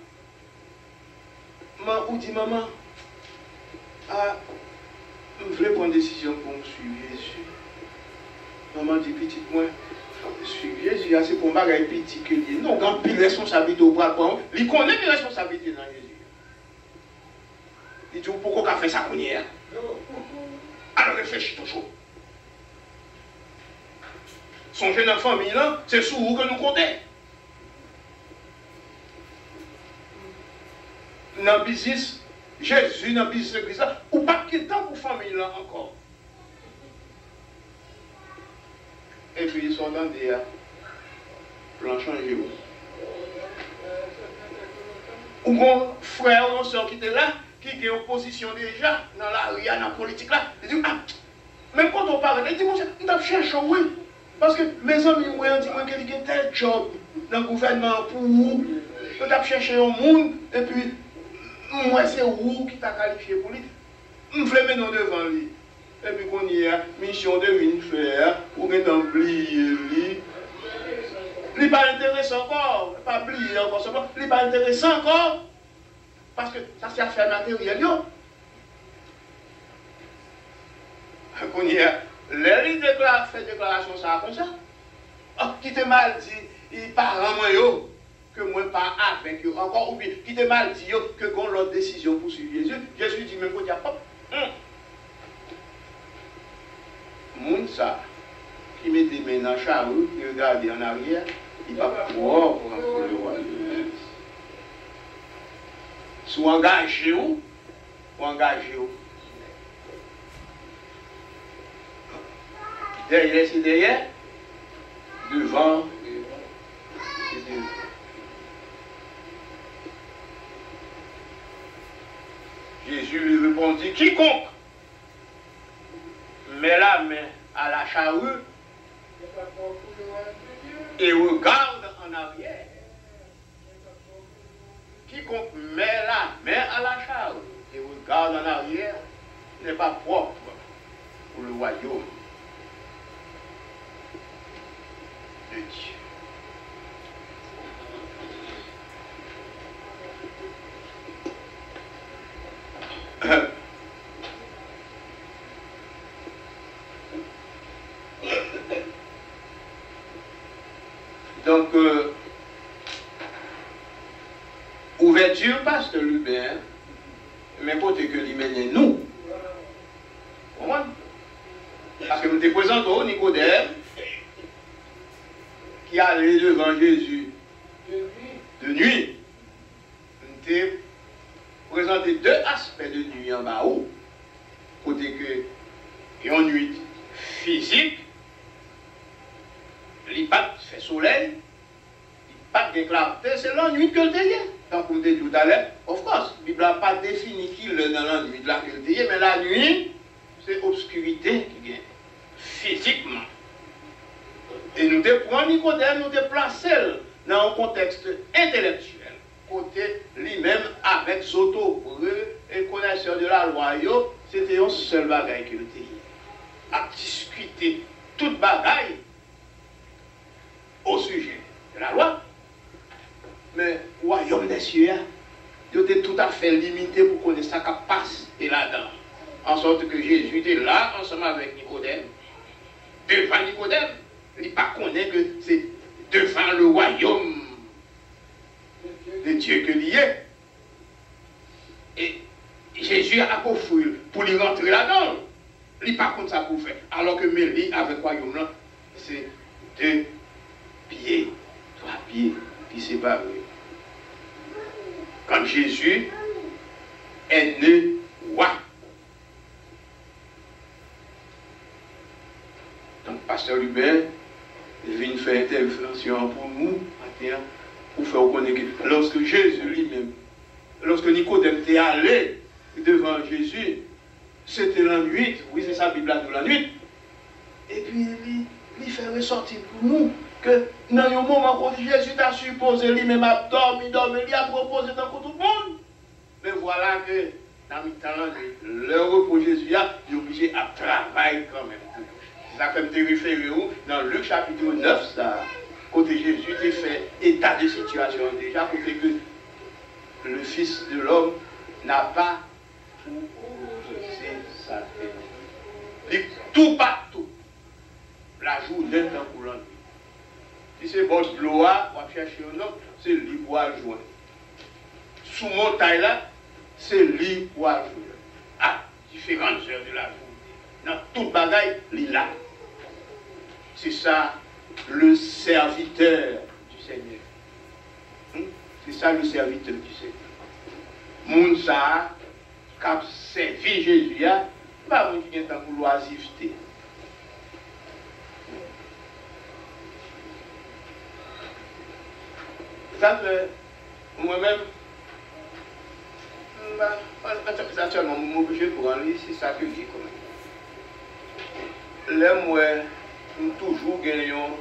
Speaker 2: man ou di maman, a, ah, je voulais prendre une décision pour me suivre Jésus. Maman dit, petit moi, suivre Jésus, c'est pour moi petit que. Non, quand pile responsabilité au bras, il connaît les responsabilités dans Jésus. Il dit, pourquoi on fait ça qu'on y Alors réfléchis toujours. Son jeune enfant, c'est sous vous que nous comptons. Dans le business, Jésus dans business ou pas qu'il temps pour famille là encore. Et puis ils sont dans des plan changé. Ou mon frère ou soeur qui était là, qui est en position déjà dans la dans la politique là, il dit, ah, même quand on parle, il dit, mon on cherché, oui. Parce que mes amis, moi, on dit, moi, qu'il y a tel job dans le gouvernement pour vous. On a cherché un monde, et puis, moi, c'est vous qui t'a qualifié pour lui. Je vais mettre devant lui. Et puis, qu'on y a mission de une faire, ou maintenant oublier lui. Il n'est pas intéressant encore. Pas oublier encore Il n'est pas intéressant encore. Parce que ça, c'est affaire matérielle. Qu'on y a. Les déclare, fait déclaration ça comme ça. Oh, qui te mal dit, il part en moi, que moi pas avec eux encore, ou bien qui te mal dit que qu'on l'autre décision pour suivre Jésus, Jésus dit même qu'on dit pas. Moun ça, qui met des mains dans charou, qui regarde en arrière, il va pouvoir pour le roi. Soit engagé ou, ou engagé ou. Derrière, c'est derrière, devant, c'est devant. Jésus lui répondit, quiconque met la main à la charrue et regarde en arrière, quiconque met la main à la charrue et regarde en arrière n'est pas propre pour le royaume de Dieu. Donc, euh, ouverture, pasteur Lubert, mais pour que lui nous. Parce que nous te présentons Nicodème, qui Jésus de nuit. Nous te présenter deux aspects de nuit en bas haut. Côté que, une nuit physique, pas fait soleil, il pas de clarté, c'est la nuit que le est. Tant qu'on dit tout à l'heure, of course, la Bible n'a pas défini qui est dans la nuit de la mais la nuit, c'est obscurité qui vient, physiquement. Et nous prenons Nicodème, nous plaçons dans un contexte intellectuel côté lui-même avec Soto, et connaisseur de la loi, c'était un seul bagage qu'il était. À discuter toute bagaille au sujet de la loi. Mais le royaume des cieux, il était tout à fait limité pour connaître ça qui passe là-dedans. En sorte que Jésus était là ensemble avec Nicodème. Devant Nicodème, il pas connaît que c'est devant le royaume de Dieu que l'y est. Et Jésus a pour pour lui rentrer là-dedans. Il pas contre ça pour faire. Alors que Mélie, avec le royaume là, c'est deux pieds, trois pieds qui séparent. Quand Jésus est né roi. Donc, Pasteur Hubert vient faire intervention pour nous, pour faire reconnaître que lorsque Jésus lui-même, lorsque Nicodème était allé devant Jésus, c'était la nuit, oui c'est ça Bible de la nuit, et puis il, il fait ressortir pour nous que dans un moment où Jésus t'a supposé lui-même à dormir, dormir, il a proposé dans tout le monde. Mais voilà que dans le temps, le repos Jésus, il est obligé à travailler quand même. Que je référé dans Luc chapitre 9, ça, côté Jésus a fait état de situation déjà, côté que le Fils de l'homme n'a pas pour reposer sa. Tout partout, la journée pour l'ennui. Si c'est votre gloire, on va chercher un autre, c'est lui pour joindre. Sous là, c'est lui pour joindre. À différentes heures de la journée. Dans toute bagaille, il là. C'est ça le serviteur du Seigneur. Hmm? C'est ça le serviteur du Seigneur. Mounsa, qui a servi Jésus, pas moun qui est en loisiveté. Ça moi-même, actuellement, je suis obligé pour lire, c'est ça que je dis quand même. Là, nou toujou genyon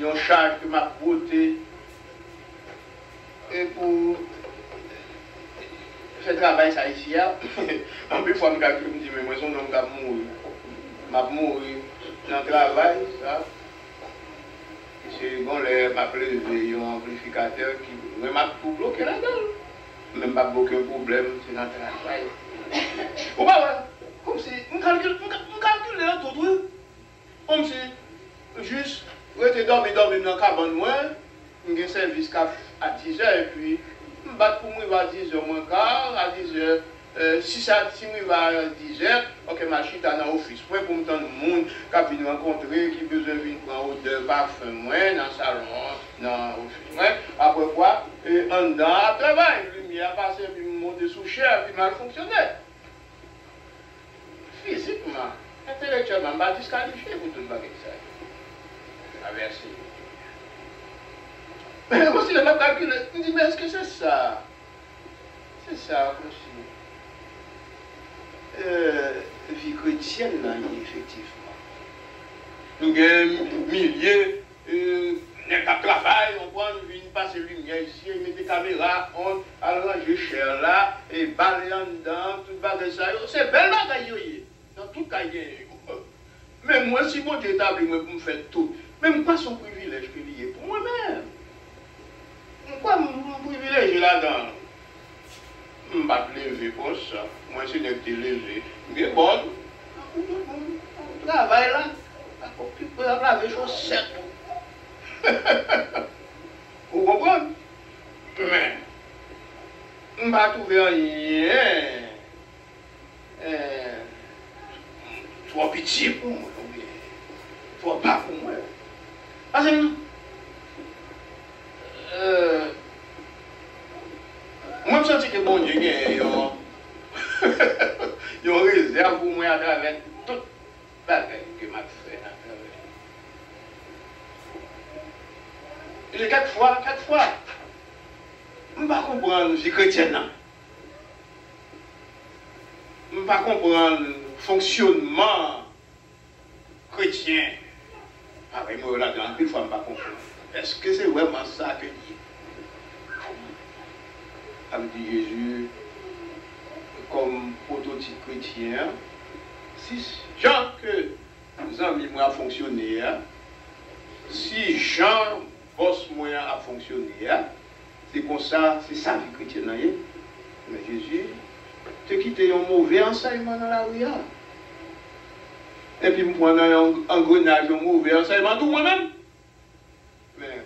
Speaker 2: yon chaj ki ma pote e pou se trabay sa isi ya anbe fwa m kakri m di men mwen son nan m kap mouri m ap mouri nan trabay sa se bon le m ap leve yon amplifikater ki mwen m ap pou bloke la dan mwen m ap bloke yon problem se nan trabay ou ba wè kom se m kalkule m kalkule la tout wè Kom si, jist, wè te dormi dormi nan kaban mwen, mwen gen servis kap a 10 e, e pi mbat pou mwen va 10 e mwen kar, a 10 e, si sa ti mwen va 10 e, ok, ma chita nan ofis mwen pou mwen tan moun kap vin renkontre ki bezon vin pran ou de baf mwen nan salon, nan ofis mwen, apre kwa, an dan a travay, lumi a pase, pi mwen monte sou chè, pi mal fonksyonè. Fizikman. Entelektuelman, mba diskalifiye voutoun bagay sa yo. Aversi. Men, monsi le map kalkule, ni di men, eske se sa? Se sa, monsi. Euh, Vi kretien nan yi, efektifman. Nou gen euh, milye, euh, nen ka travay, nou pon vin pase lumiye isye, mette kamera, on, al ranje chè la, e bal yon dan, tout bagay sa yo. Se bel bagay yo yi. nan tout ka genye yon. Men mwen si bon te etabli mwen pou mwen fè tout, men mwen kwa son privilej ke liye pou mwen men. Mwen kwa mwen privilej la dan. Mwen bat leve kon sa, mwen se nek te leve, mwen bon. Akou mwen bon, mwen travay la, akou pi pou la lave choset. Ou konpon? Men, mwen bat ouve an yen. Eh, Fò piti pou mwen. Fò pa pou mwen. Ase mi. Euh, mwen senti ke bon diye yon yon rezerv pou mwen adraven tout bagay ke mak fè nan adraven. Le kat fwa, kat fwa. Mwen pa kompran si kretyen nan. Mwen pa kompran fonctionnement chrétien. Avec moi, là-dedans, une fois, je ne pas. Est-ce que c'est vraiment ça que dit? Avec Jésus, comme prototype chrétien, si Jean que nous avons moi a fonctionné, hein. si Jean, boss moyen a fonctionné, hein, c'est comme ça, c'est ça vie chrétienne. hein? Mais Jésus, te kite yon mouvè ansayman nan la ouya. Epi mpwen nan yon angrenaj yon mouvè ansayman tou mwen men. Men,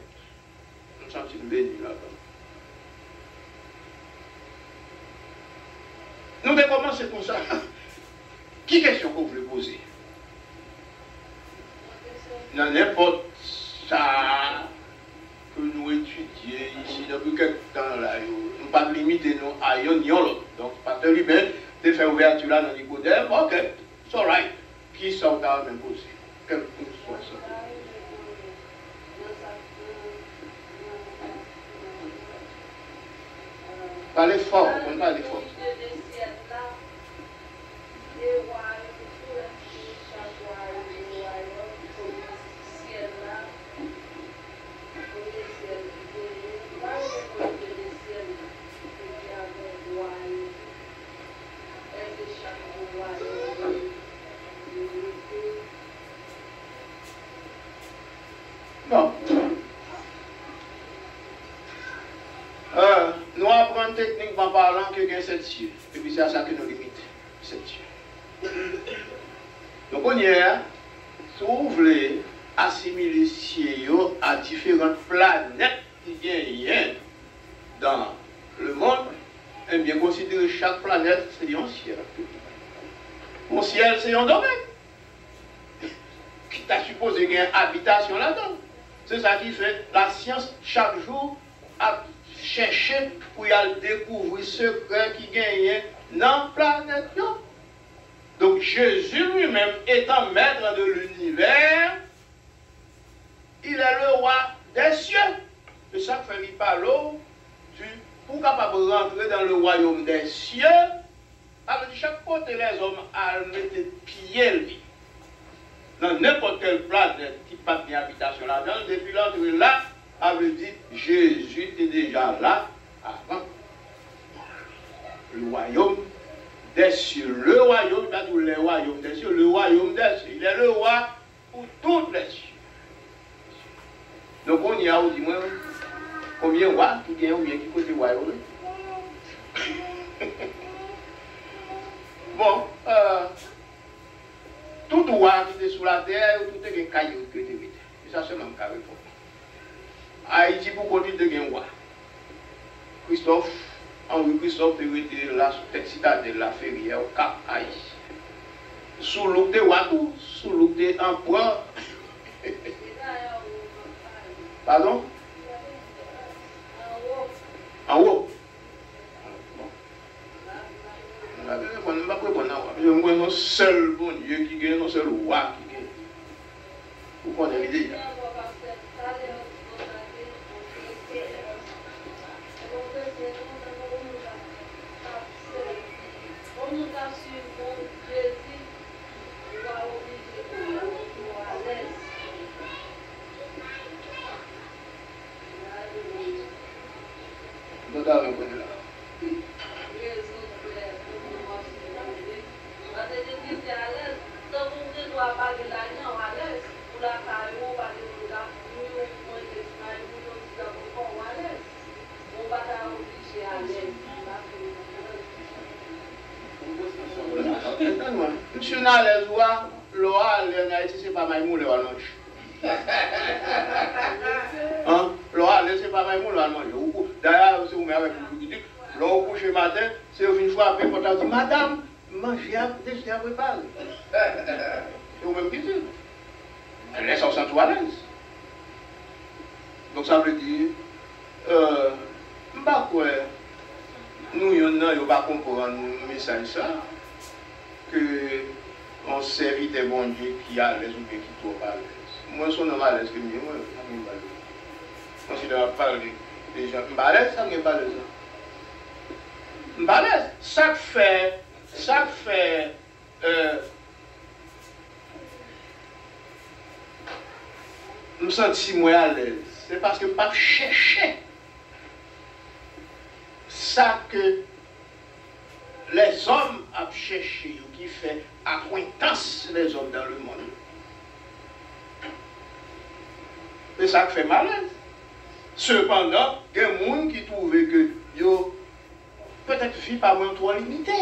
Speaker 2: mwen santi mbeni la ban. Nou de koman se kon sa? [LAUGHS] Ki kesyon kon vle pose? Nan nepot sa... que nous étudions ici depuis quelques temps, là, nous pas limiter nous à yon l'autre. Donc, Pasteur lui-même, de faire ouverture là dans Nicodème, ok, c'est alright. Qui sont à même poser Quel que soit ça. Parlez fort, on parle fort. Bon. Euh, nous apprenons techniquement parlant que y a sept cieux. Et puis c'est à ça que nous limitons. Sept cieux. Donc on y est, hein. si vous voulez assimiler cieux à différentes planètes qui viennent dans le monde, et bien considérer chaque planète, c'est un ciel. Mon ciel, c'est un domaine. Qui t'a supposé qu'il y ait une habitation là-dedans. C'est ça qui fait la science chaque jour à chercher pour y aller découvrir ce qui gagne dans la planète. Donc Jésus lui-même étant maître de l'univers, il est le roi des cieux. C'est ça que fait du pour capable rentrer dans le royaume des cieux. Alors de chaque côté les hommes à mettre pied lui dans n'importe quelle planète qui pas bien habitation là-dedans, depuis l'entrée là, avait dit Jésus était déjà là avant. Le royaume des cieux. Le royaume, pas tous les royaumes des cieux, le royaume des cieux. Il est le roi pour toutes les cieux. Donc on y a, on dit, moi, combien de rois qui gagnent ou bien qui côté royaume [LAUGHS] Bon, euh, tout roi qui était sous la terre, tout est un caillou qui était vite. Et ça, c'est même carré pour Haïti, pour continuer de un roi. Christophe, Henri Christophe était là, sous cette citadelle, la ferrière, au Cap Haïti. Sous l'eau de tout, sous l'eau de empereur. Pardon? En haut. Mwen bakwe konan wap. Mwen son sel bon diyo ki gen, son sel wak ki gen. Ou konen vide ya. Mwen ta rekonen la. Gagne. Vous connaissez l'idée Nous avons connu là. Monsieur n'a les oies, l'oie, les Haïti, c'est pas maïmou, le allonge. Hein? L'oie, c'est pas maïmou, le allonge. D'ailleurs, si vous m'avez dit, l'on couche le matin, c'est une fois après, quand on dit, Madame. Elle les sorcières sont à l'aise. Donc ça veut dire, euh, bah quoi, nous yon nan yon pas comprendre le message ça, que on servit des bons dieux qui à l'aise ou bien qui trop à l'aise. Moi, je suis à l'aise que mieux, moi, je suis à l'aise. Moi, si je parle des gens, je suis à l'aise, ça n'est pas l'aise. Je suis à l'aise. Ça fait, ça fait, euh, m senti mwen alèz. Se paske m pap chèche sa ke les om ap chèche yo ki fè akwintans les om dan le moun. E sa k fè malèz. Sependan, gen moun ki touve ke yo peut-être vi pa mwen to limitè.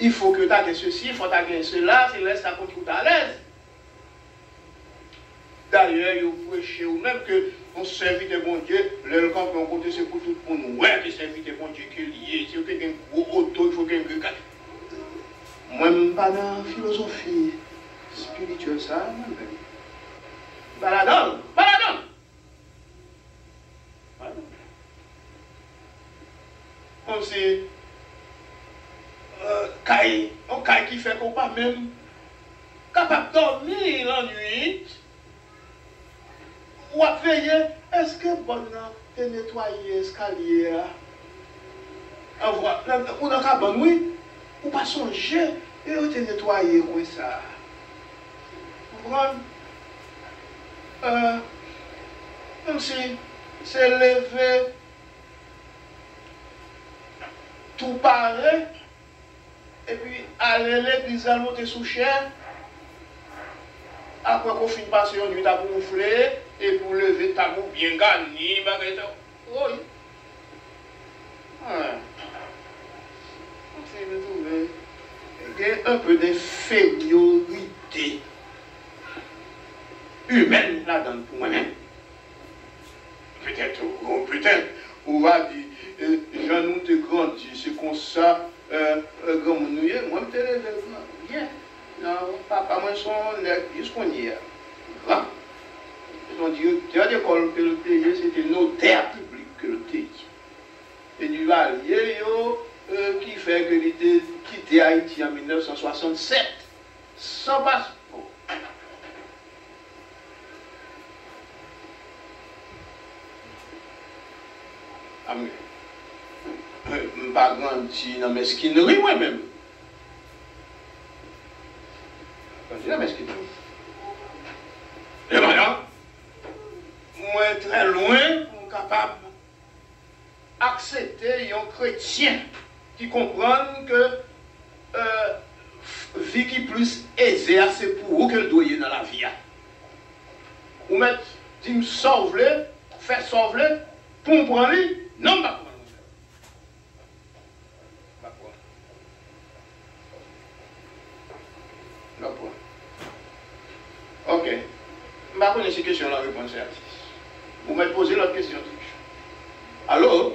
Speaker 2: Il fò ke ta gen se si, fò ta gen se la, se lè sa kon tout alèz. D'ailleurs, il faut chez ou même que on servit de bon Dieu, le camp on côté c'est pour tout pour nous. Ouais, que servit de bon Dieu qui est lié, si vous avez un gros auto, il faut qu'il y ait un Moi, je pas dans la philosophie spirituelle, ça, moi-même. Pas là-dedans, pas là-dedans. On sait, euh, un caille qui fait qu'on pas même capable de dormir la nuit. Ou ap veye, eske bon nan te netwaye eskalye a? Avwa, ou nan ka bon wè, ou pa sonje, e ou te netwaye kwen sa. Mwen, mwen si, se leve, tou pare, e pi ale le blizan monte sou chè, apwe kon fin pase yon yu da pou moufle, et pour lever tabou bien gagné, bagay ta. Oui. Ah. On s'est retrouvé. Il y a un peu d'infériorité humaine là-dedans pour moi-même. Peut-être, ou peut-être, on va dire, euh, j'en nous te grandi, c'est comme ça, euh, euh, grand moun nouye, moi me te relève, bien. Non, papa, moi, son, jusqu'on y est, grand. mon directeur d'école que le payait, c'était notaire public que le payait. Et du valier, euh, qui fait que l'idée quitté Haïti en 1967, sans passeport. Ah, Amen. Mpa euh, grandi nan meskineri mwen men. Grandi nan meskineri. E mwen an, moins très loin pour capable accepter un chrétien qui comprend que euh, vie qui plus aisée, c'est pour vous qu'elle doit y dans la vie. Ou mettre, dit me sauve-le, faire sauve-le, pour me prendre non, pas Ok. Je ne vais pas ces questions-là répondre à vous m'avez posé l'autre question. Allô?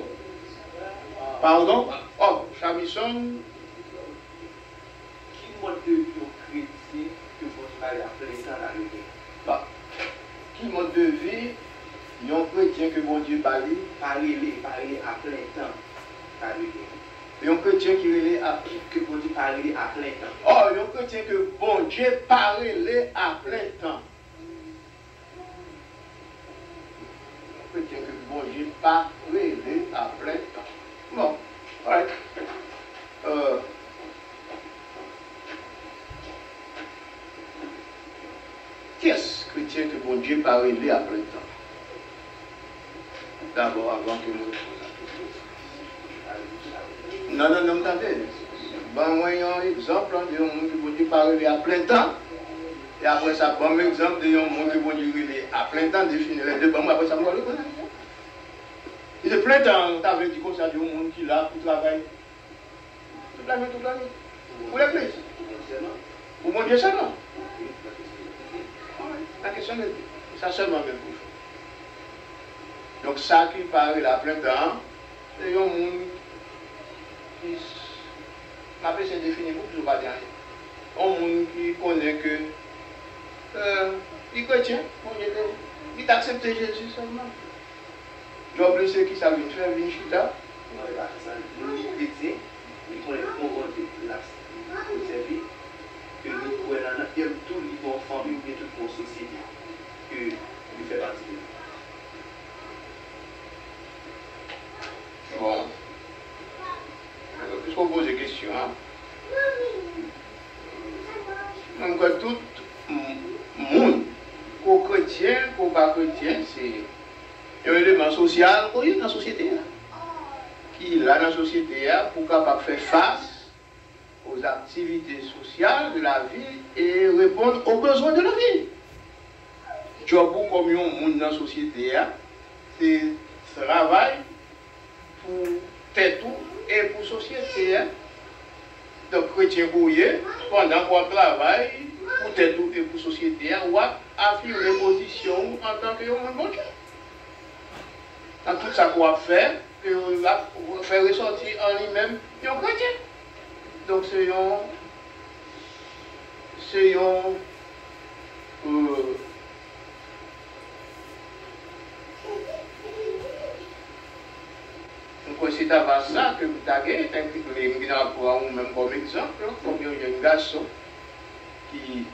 Speaker 2: Pardon? Oh, Chabisson.
Speaker 4: Qui mode de vie chrétien que vous à plein temps la
Speaker 2: bah, Qui mode de vie un chrétien que bon Dieu parle
Speaker 4: Parler, parler à plein temps. Parler.
Speaker 2: Et un chrétien qui relève à
Speaker 4: que bon Dieu parle à plein temps.
Speaker 2: Oh, un chrétien que bon Dieu parle à plein temps. Chrétien que bon Dieu pas révélé à plein temps. Bon, right. Qui est-ce chrétien que bon Dieu pas révélé à plein temps? D'abord, avant que nous Non, non, non, attendez. Bon, moi, un exemple de un monde que bon Dieu pas révélé à plein temps. Et après ça, bon exemple de un monde que bon Dieu révélé à plein temps, définir les deux. Bon, après ça, moi, le connaître. Il est plein temps, tu avais dit du monde qui là pour travailler. Toute la toute la. Pour l'église? Pour mon Dieu seulement. La question est ça seulement même pour Donc ça qui parle à plein temps, c'est un monde qui m'a fait pour dernier. Un monde qui connaît que euh, il est chrétien, il accepte Jésus seulement. Job blessé qui ça vient faire, vient chita.
Speaker 4: Chrétien, il connaît comment la servir, que nous pouvons il y a tout le bon famille, bien toute mon société, que lui fait partie de
Speaker 2: Bon. Puisqu'on pose des questions, hein? Donc, tout le monde, Ou kretyen, ou ba kretyen, se yon eleman sosyal ou yon nan sosyete ya. Ki la nan sosyete ya pou kapap fè fass aux activités sociales de la ville et répondre aux besoins de la ville. Jobou comme yon moun nan sosyete ya, se travay pou tètou et pou sosyete ya. Dok kretyen bouye, pandan kwa travay, pou tèt ou e pou sosyete a wap afirme pozisyon ou an tanke yon moun manke. Nan tout sa kwa fè, fè resoti an li men yon kretye. Donk se yon se yon euh, Kwa se ta va sa, ke mou tage, ten ki pou le mou gina pou an ou men kom ekzamp, pou mou yon yon gaso, qui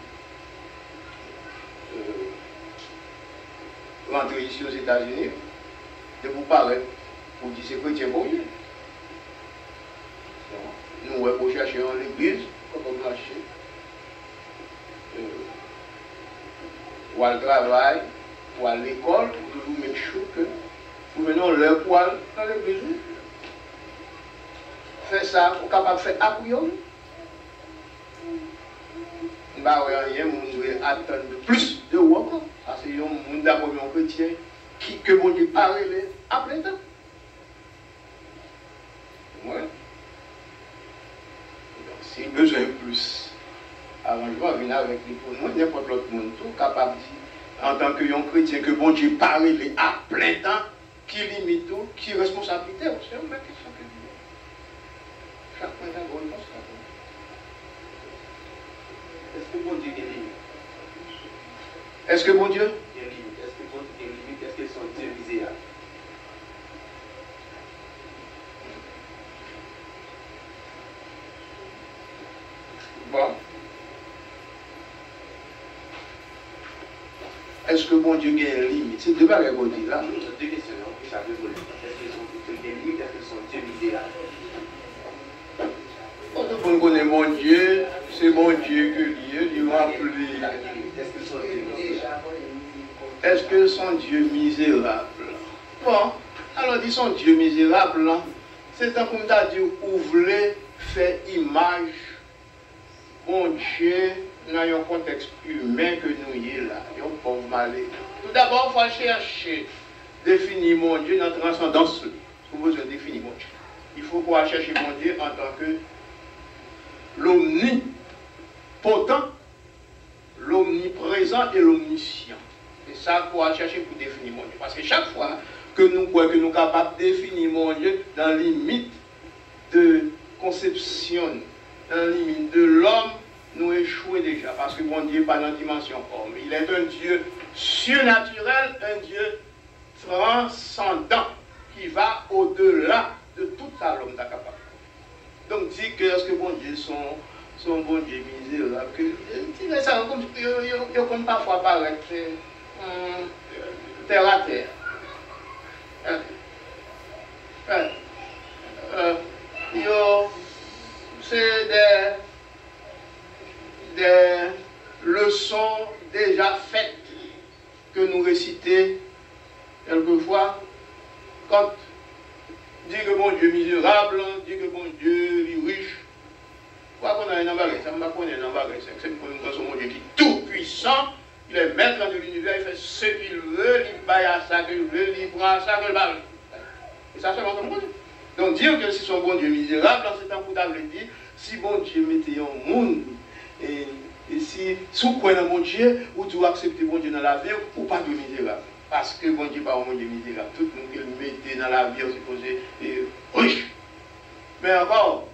Speaker 2: euh, rentre ici aux États-Unis, de vous parler, pour dire c'est chrétien pour lui. Nous, ouais, pour chercher en l'église, comment marcher, euh, ou à le travail, ou à l'école, pour toujours make sure que vous venez leur poil dans l'église. Faire ça, vous capable de faire appuyer. Bah, ouais, rien, vous devez attendre plus de vous. Parce que vous avez d'abord un chrétien qui, que bon Dieu parle à plein temps. Ouais. Donc, c'est besoin de plus. Avant, je venir avec lui pour moi, n'importe l'autre monde, tout capable de dire, en tant que un chrétien, que bon Dieu parle à plein temps, qui limite tout, qui responsabilité, c'est une question que je dis. Chaque point a une réponse.
Speaker 4: Est-ce que bon Dieu une limite
Speaker 2: Est-ce que bon Dieu?
Speaker 4: Une limite. Est-ce que a une limite Est-ce qu'ils sont Dieu misérable
Speaker 2: Bon. Est-ce que bon Dieu une limite C'est deux bagages qu'on dit là.
Speaker 4: Deux questions. Est-ce qu'ils sont Dieu une limite Est-ce qu'ils sont Dieu misérable
Speaker 2: Quand on connaît mon Dieu, c'est mon Dieu que Dieu lui remplit.
Speaker 4: Est-ce qu'ils sont Dieu
Speaker 3: Déjà, pour les musiques.
Speaker 2: Est-ce que son Dieu misérable? Bon, alors dit son Dieu misérable, là, c'est un comme dit, ou voulez faire image, bon Dieu, dans un contexte humain que nous y est là, un. Tout d'abord, il faut chercher, définir mon Dieu dans la transcendance. Vous besoin définir mon Dieu. Il faut pouvoir chercher mon Dieu en tant que l'omnipotent, l'omniprésent et l'omniscient. C'est ça qu'on va chercher pour définir mon Dieu. Parce que chaque fois que nous croyons que nous sommes capables de définir mon Dieu dans la limite de conception, dans la limite de l'homme, nous échouons déjà. Parce que mon Dieu n'est pas dans la dimension homme. Il est un Dieu surnaturel, un Dieu transcendant, qui va au-delà de tout ça l'homme capable. Donc, dire que est-ce que mon Dieu sont, sont bon Dieu misérable, que, dire ça comme, yo, comme parfois paraître hum, terre à terre. Euh, euh, euh, c'est des, des leçons déjà faites que nous récitons quelquefois quand dit que bon Dieu misérable, dit que bon Dieu est riche. Quoi qu'on a un embarras, ça ne m'a pas un embarras, c'est que nous mon Dieu qui est tout puissant, il est maître de l'univers, il fait ce qu'il veut, il baille à ça qu'il veut, il à ça qu'il veut. Et ça seulement comme bon Dieu. Donc dire que si son bon Dieu misérable, dans ce temps pour veut dire, si bon Dieu mettait un monde, et, si, sous quoi dans mon Dieu, ou tu acceptes bon Dieu dans la vie, ou pas de misérable. Parce que bon Dieu, pas un Dieu misérable. Tout le monde qui mettait dans la vie, est supposé riche. Mais encore,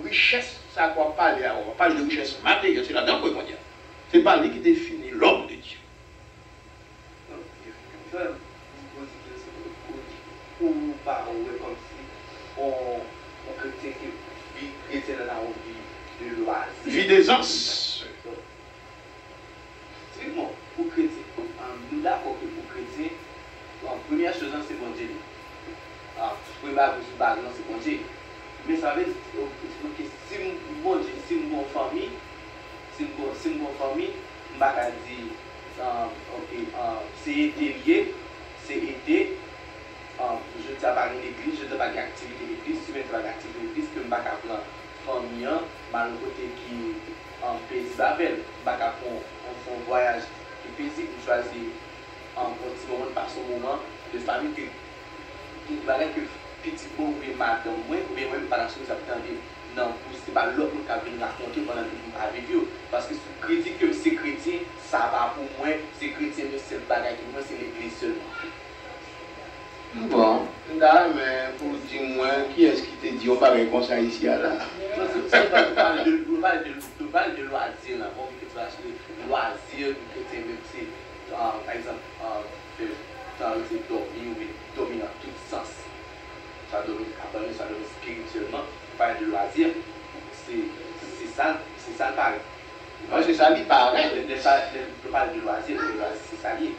Speaker 2: richesse, ça ne quoi parler. On va parler de richesse matérielle, c'est là-dedans qu'on va dire. Ce n'est pas lui qui définit l'homme de Dieu.
Speaker 4: Pas, on si on, on chrétien an mi la pou
Speaker 2: ki pou
Speaker 4: kredi, bon, an premye chezan se bon djeli. An, ah, premye avousi bagan se bon djeli. Men sa vez, oh, si m bon djeli, si m bon fami, si m bon, bon fami, m baka di, ah, ah, se ete liye, se ete, je te apage l'eklis, je te apage aktivite l'eklis, si men te apage aktivite l'eklis, ke m baka plan fami an, man l kote ki an pezi babel, baka pon, an fon voyaj, qui paisible, choisir an konti moun pa son mouman, de fami ki bagay ke piti pou ve madam mwen, mwen pa la sou sa pitan de, nan pou se ba lop mwen ka ven rakonte pwennan de mwen aviv yo. Paske sou kredi ke se kredi, sa va pou mwen, se kredi mwen se bagay mwen se l'Eglise seulement.
Speaker 2: Bon, da, men pou di mwen, ki eski te di yo pa gen konsa isi ya la?
Speaker 4: Non, se se pa de pale de, pale pale la, te ke te mwen se, par exemple, fe, tan se dormi ou dormi nan tout sens. Sa dormi kapane, sa dormi spirituellement, pale de loazir, se, se sa, se sa pale.
Speaker 2: Mwen se sa li pare.
Speaker 4: De, de, de pale de loazir, de loazir, se sa li.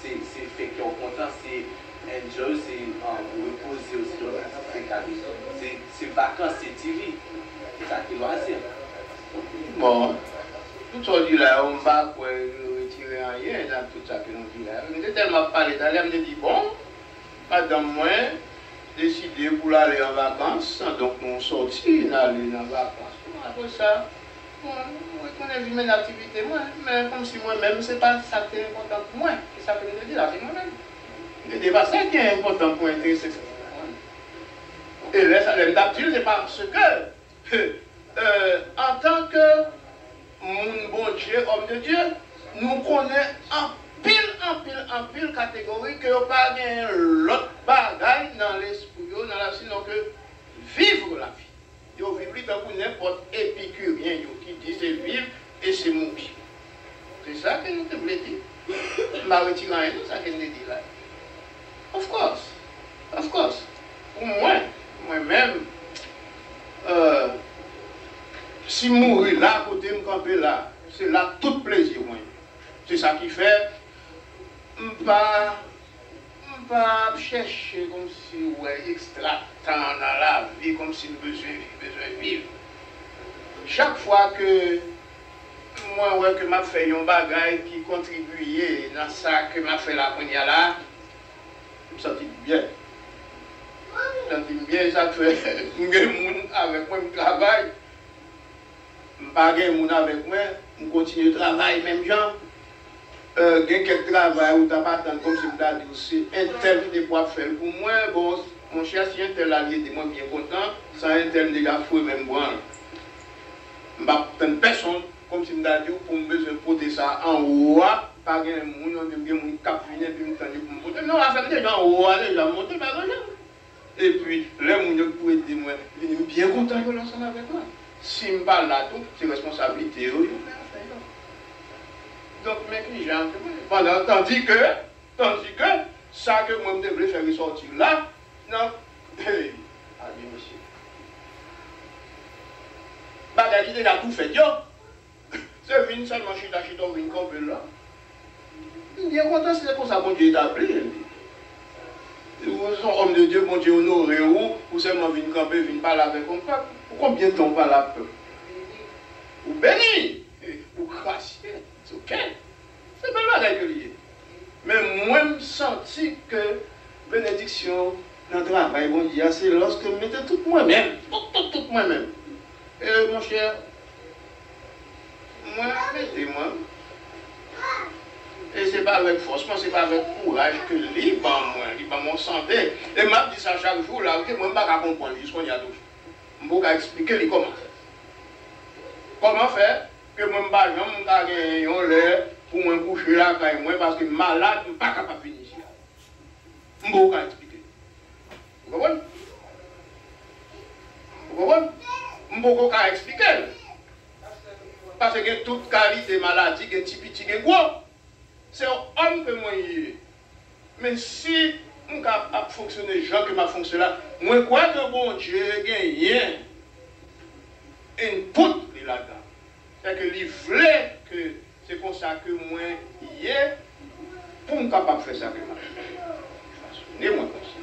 Speaker 4: Se, se fe ki an kontan, se enjoy, se an repose aussi, se kabi. Se, se vakans, se tiri. Se sa ki loazir.
Speaker 2: Bon, tout sa di la, on va kwe nou retire an yen dan tout sa ki nou di la. Mwen te telman pale talè, mwen te di, bon, madame mwen, deside pou la ale an vakans, donk nou sorti, nan ale nan vakans. Apre sa, bon, mwen konen vi men aktivite mwen, men kom si mwen men, se pa sa te important pou mwen, ki sa ke nou te di la, se mwen men. Ne de pa sa ki important pou ente, se se mwen. E lè, sa lè m'daptil, se parce que, [LAUGHS] euh, en tant que moun bon Diyo, om de Diyo, nou konen anpil, anpil, anpil kategori ke yo pa gen lot bagay nan l'espou yo, nan la sinon ke vivre la vi. Yo vivri tan pou nèpot epikuryen yo ki di se viv e se moubi. Se sa ke nou te vle di. Ma retiran yon, sa ke nou te di la. Of course, of course. Ou mwen, mwen mèm, eee, euh, Si mourir là, côté me camper là, c'est là tout plaisir. Oui. C'est ça qui fait, je pas, pas chercher comme si, ouais, extra temps dans la vie, comme si nous besoin besoin vivre. Chaque fois que moi, ouais, que m'a fait un bagage qui contribuait dans ça que m'a fait la première là, je me sentis bien. Je me sentis bien, ça fait, [LAUGHS] je avec moi, je travaille. Mpage moun avek mwen, mkontinye travay menm jan. Euh, gen kek travay ou tapatan kom se mda di ou se entel ki de pou ap fel pou mwen. Bon, mwen chasi entel alye de mwen bien kontan, sa entel de gafou menm bwan. Mbap ten peson kom se mda di ou pou mbezen pote sa an ouwa. Page moun yon de gen moun kap vine pi mwen tanye pou mpote. Non, asan de jan ouwa, de jan monte bagan jan. E pi, le moun yon pou ete mwen, vini mwen bien kontan yo lansan avek mwen. Si m'pa là tout c'est responsabilité donc, mes clients, pendant, tandis que, tandis que, ça que moi, je devrais faire ressortir là, non, [LAUGHS] allez, monsieur. Bagay déjà tout fait, yo. [LAUGHS] C'est venu seulement chita chita une comme là. Bien content, c'est pour ça que Dieu établi. Vous êtes homme de Dieu, mon Dieu honoré, ou, ou seulement venir camper, venir parler avec mon peuple. Combien on parle avec peuple Ou béni, ou gracieux. C'est ok. C'est pas le que lié. Mais moi, je senti que bénédiction dans le travail, bon c'est lorsque je mettais tout moi-même, tout, tout, tout moi-même. Et mon cher, moi, mettez-moi. Et c'est pas avec force, moi, c'est pas avec courage que libre moi, libre mon santé. Et m'a dit ça chaque jour, là, ok, moi, je ne peux pas comprendre ce. Je ne pas expliquer comment faire. Comment faire que moi, je peux pas gagner pour moi coucher là quand moi parce que malade, je ne suis pas capable de venir ici. Je ne peux pas expliquer. Vous comprenez? Vous comprenez? Je ne peux pas expliquer. Parce que toute qualité maladie, y a petit petit, il gros. C'est un homme que moi Mais si je suis capable de fonctionner, gens que m'a fonctionné là, moi crois que bon Dieu gagne une poutre là-dedans. C'est que il voulait que c'est comme ça que moi, hier, pour me capable de faire ça que moi. Façonnez-moi comme ça.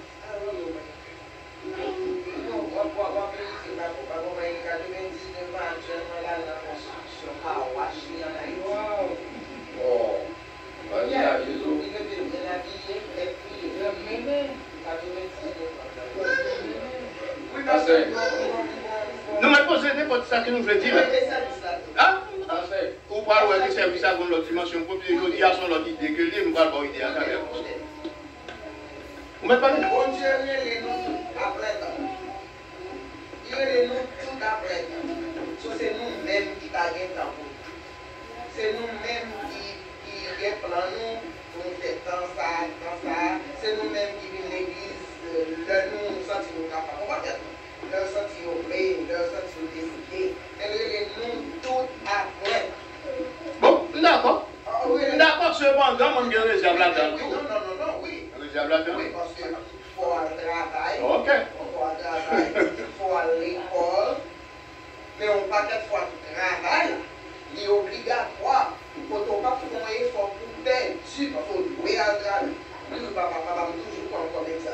Speaker 1: Oh, vas-y, à Jésus. Nou
Speaker 2: mè pose ne poti sa ki nou vle di mè.
Speaker 1: Ha?
Speaker 2: Ou pral wè ki servisa kon lò dimensyon pou pi yo di a son lò ki de ke li nou pral bo ide a kamer. Ou mè pale?
Speaker 3: Bon Dieu rè lè nou apre tan. Yo rè nou tout apre tan. So se nou mèm ki ta gen tan pou. Se nou mèm ki gen plan nou pou nou fè tan sa, tan sa. Se nou mèm ki vin l'eglise. Lè nou nou santi nou kapan. Ou pa ket nou? Lè santi yo ple, lè santi yo deside. Rele nou tout tan.
Speaker 2: Bon, gen rezerv la dan.
Speaker 3: Oui, non, non, non, non, oui.
Speaker 2: Dan?
Speaker 3: Oui, parce que faut aller travail.
Speaker 2: Ok.
Speaker 3: On va travailler, il faut aller à l'école, mais on pas qu'être fois travail, il est obligatoire. Faut on pas faire un effort pour perdu, parce qu'on doit aller travailler. Nous, papa, papa, nous toujours comme travail, ça.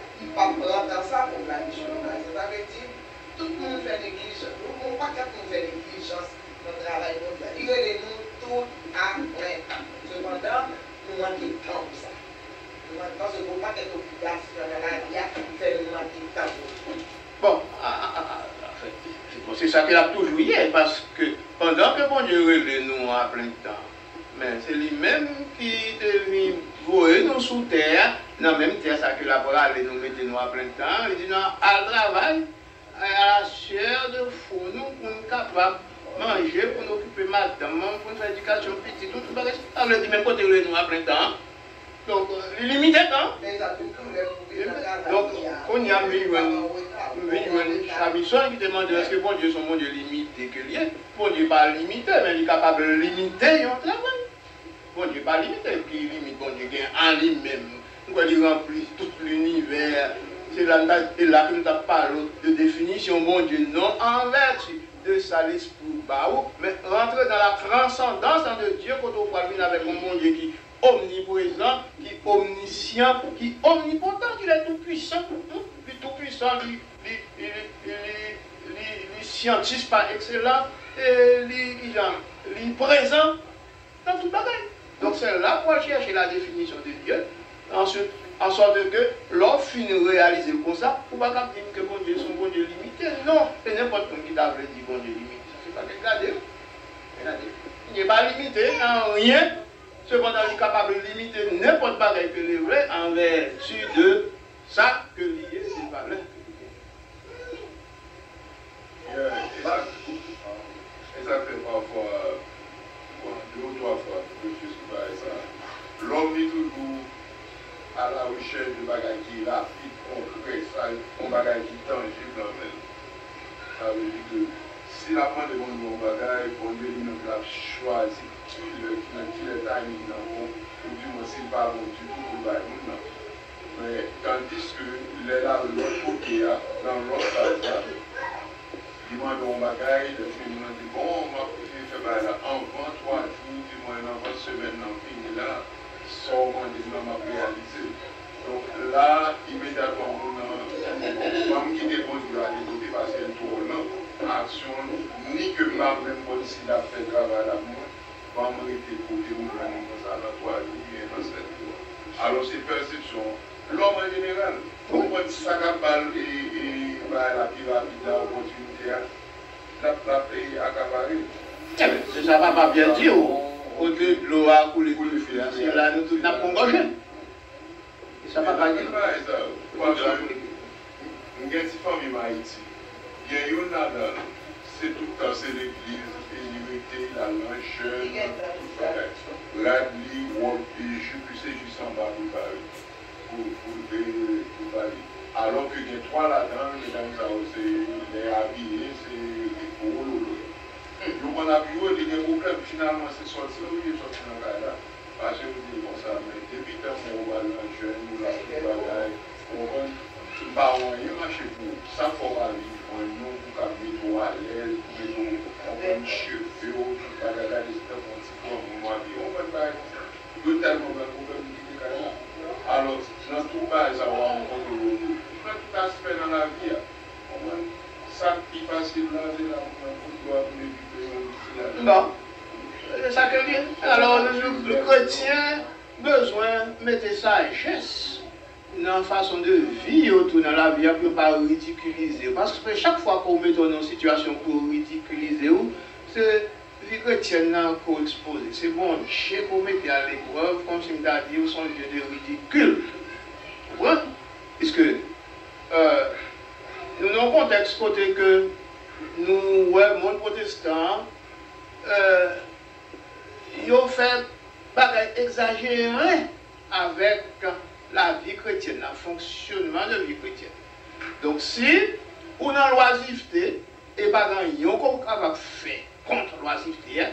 Speaker 3: il ne va pas prendre ça pour me laver les cheveux, Marissa. Ça veut dire, tout le monde fait négligence. Le monde, pas nous fait négligence dans le travail. ça. Il est nous tout après. Cependant, nous manquons de temps pour ça. Parce que pour pas qu'être obligation dans la vie, fait nous manquer de temps pour ça.
Speaker 2: Bon, ah, ah, ah, bon, c'est ça qu'il a toujours hier, parce que pendant que bon Dieu relève nous à plein temps, mais c'est lui-même qui devient vouer nous sous terre, dans même terre, ça que la parole nous mettre nous à plein temps, il dit non, à travail, à la chair de fou, nous, pour nous capables de manger, pour nous occuper madame, pour nous éducation petite, tout, tout, ça veut dire même côté nous à plein temps? Donc, euh, limité temps.
Speaker 3: Monde que
Speaker 2: Donc, on y a mis une, Chabisson qui demande est-ce que bon Dieu son bon Dieu limité que lié? Bon Dieu pas limité, mais il est capable de limiter un travail. Bon Dieu pas limité, qui limite, bon Dieu gagne en lui-même. Pourquoi il remplit tout l'univers C'est là, là que nous avons parlé de définition, bon Dieu, non en vertu de sa liste pour Baou, mais rentrer dans la transcendance de Dieu quand on parle avec un Dieu qui omniprésent, qui est omniscient, qui est omnipotent, qui est tout puissant, hein, qui est tout puissant, lui, lui scientiste par excellence, genre, lui présent dans tout bagaille. Donc c'est là pour chercher la définition de Dieu. Ensuite, en sorte que l'offre finit réaliser comme ça, pour pas dire que bon Dieu son bon Dieu limité. Non, c'est n'importe qui t'a dit bon Dieu limité. C'est pas dégradé. Regardez. Il n'est pas limité en rien. Cependant, il est capable de limiter n'importe quoi que les vrais en vertu de ça que lié ses valeurs.
Speaker 5: Et ça, fait parfois, deux ou trois fois. L'homme est toujours a la wichej nou bagay ki rafit, konkret, sal, nou bagay ki tanjib nan men. Sa vezi ke, si la pan de moun moun bagay, pou nou li nou la chwazi ki le, ki nan ki le timing nan moun, ou di moun si pa moun di pou pou bay moun nan. Men, kandis ke, le la lòt kote ya, nan lòt sa zan, di moun moun bagay, le fin moun di, bon, moun kote fe bay la, anvan, toan, joun, di moun anvan, semen nan fin de la, sa ou mwen di nan mwen realize Donc là, immédiatement, on qui dépose de la déposer parce qu'elle tourne, action, ni que ma même police a fait travail à moi, va m'arrêter pour démontrer dans la toile et dans cette loi. Alors c'est perception. L'homme en général, on prend sa cabale et la pyramide à opportunité, la
Speaker 2: frappe et accaparer. Ça va pas bien dire. Au lieu de l'eau à couler, c'est là nous tout n'a pas gauche. Sa
Speaker 5: pa kage? Mwen gen ti fami ma iti. Gen yon nadal, se toutan se l'eglize, pe limite, la lanjen, radli, wopi, jupi, se jisan ba pou ba pou bali. Alon ke gen 3 la dan, gen sa ou se le avye, se pou ou lolo. Yon kon api ou, gen gen problem, finalman se sot se ou, yon sot se nan gaya la. Je
Speaker 2: vous dis dans dans dit. Alors, le, chrétien besoin de mettre sagesse dans la façon de vivre autour dans la vie pour ne pas ridiculiser. Parce que chaque fois qu'on met dans une situation pour ridiculiser, c'est vie chrétienne qu'on expose. C'est bon, Dieu qu'on met à l'épreuve, comme si on a dit, son Dieu de ridicule. Vous comprenez Puisque euh, nous avons un contexte côté que nous, ouais, monde protestant, euh, ont fait bagaille exagéré avec la vie chrétienne, le fonctionnement de la vie chrétienne. Donc si on a l'oisiveté, et pas grand qu'on est capable faire contre l'oisiveté,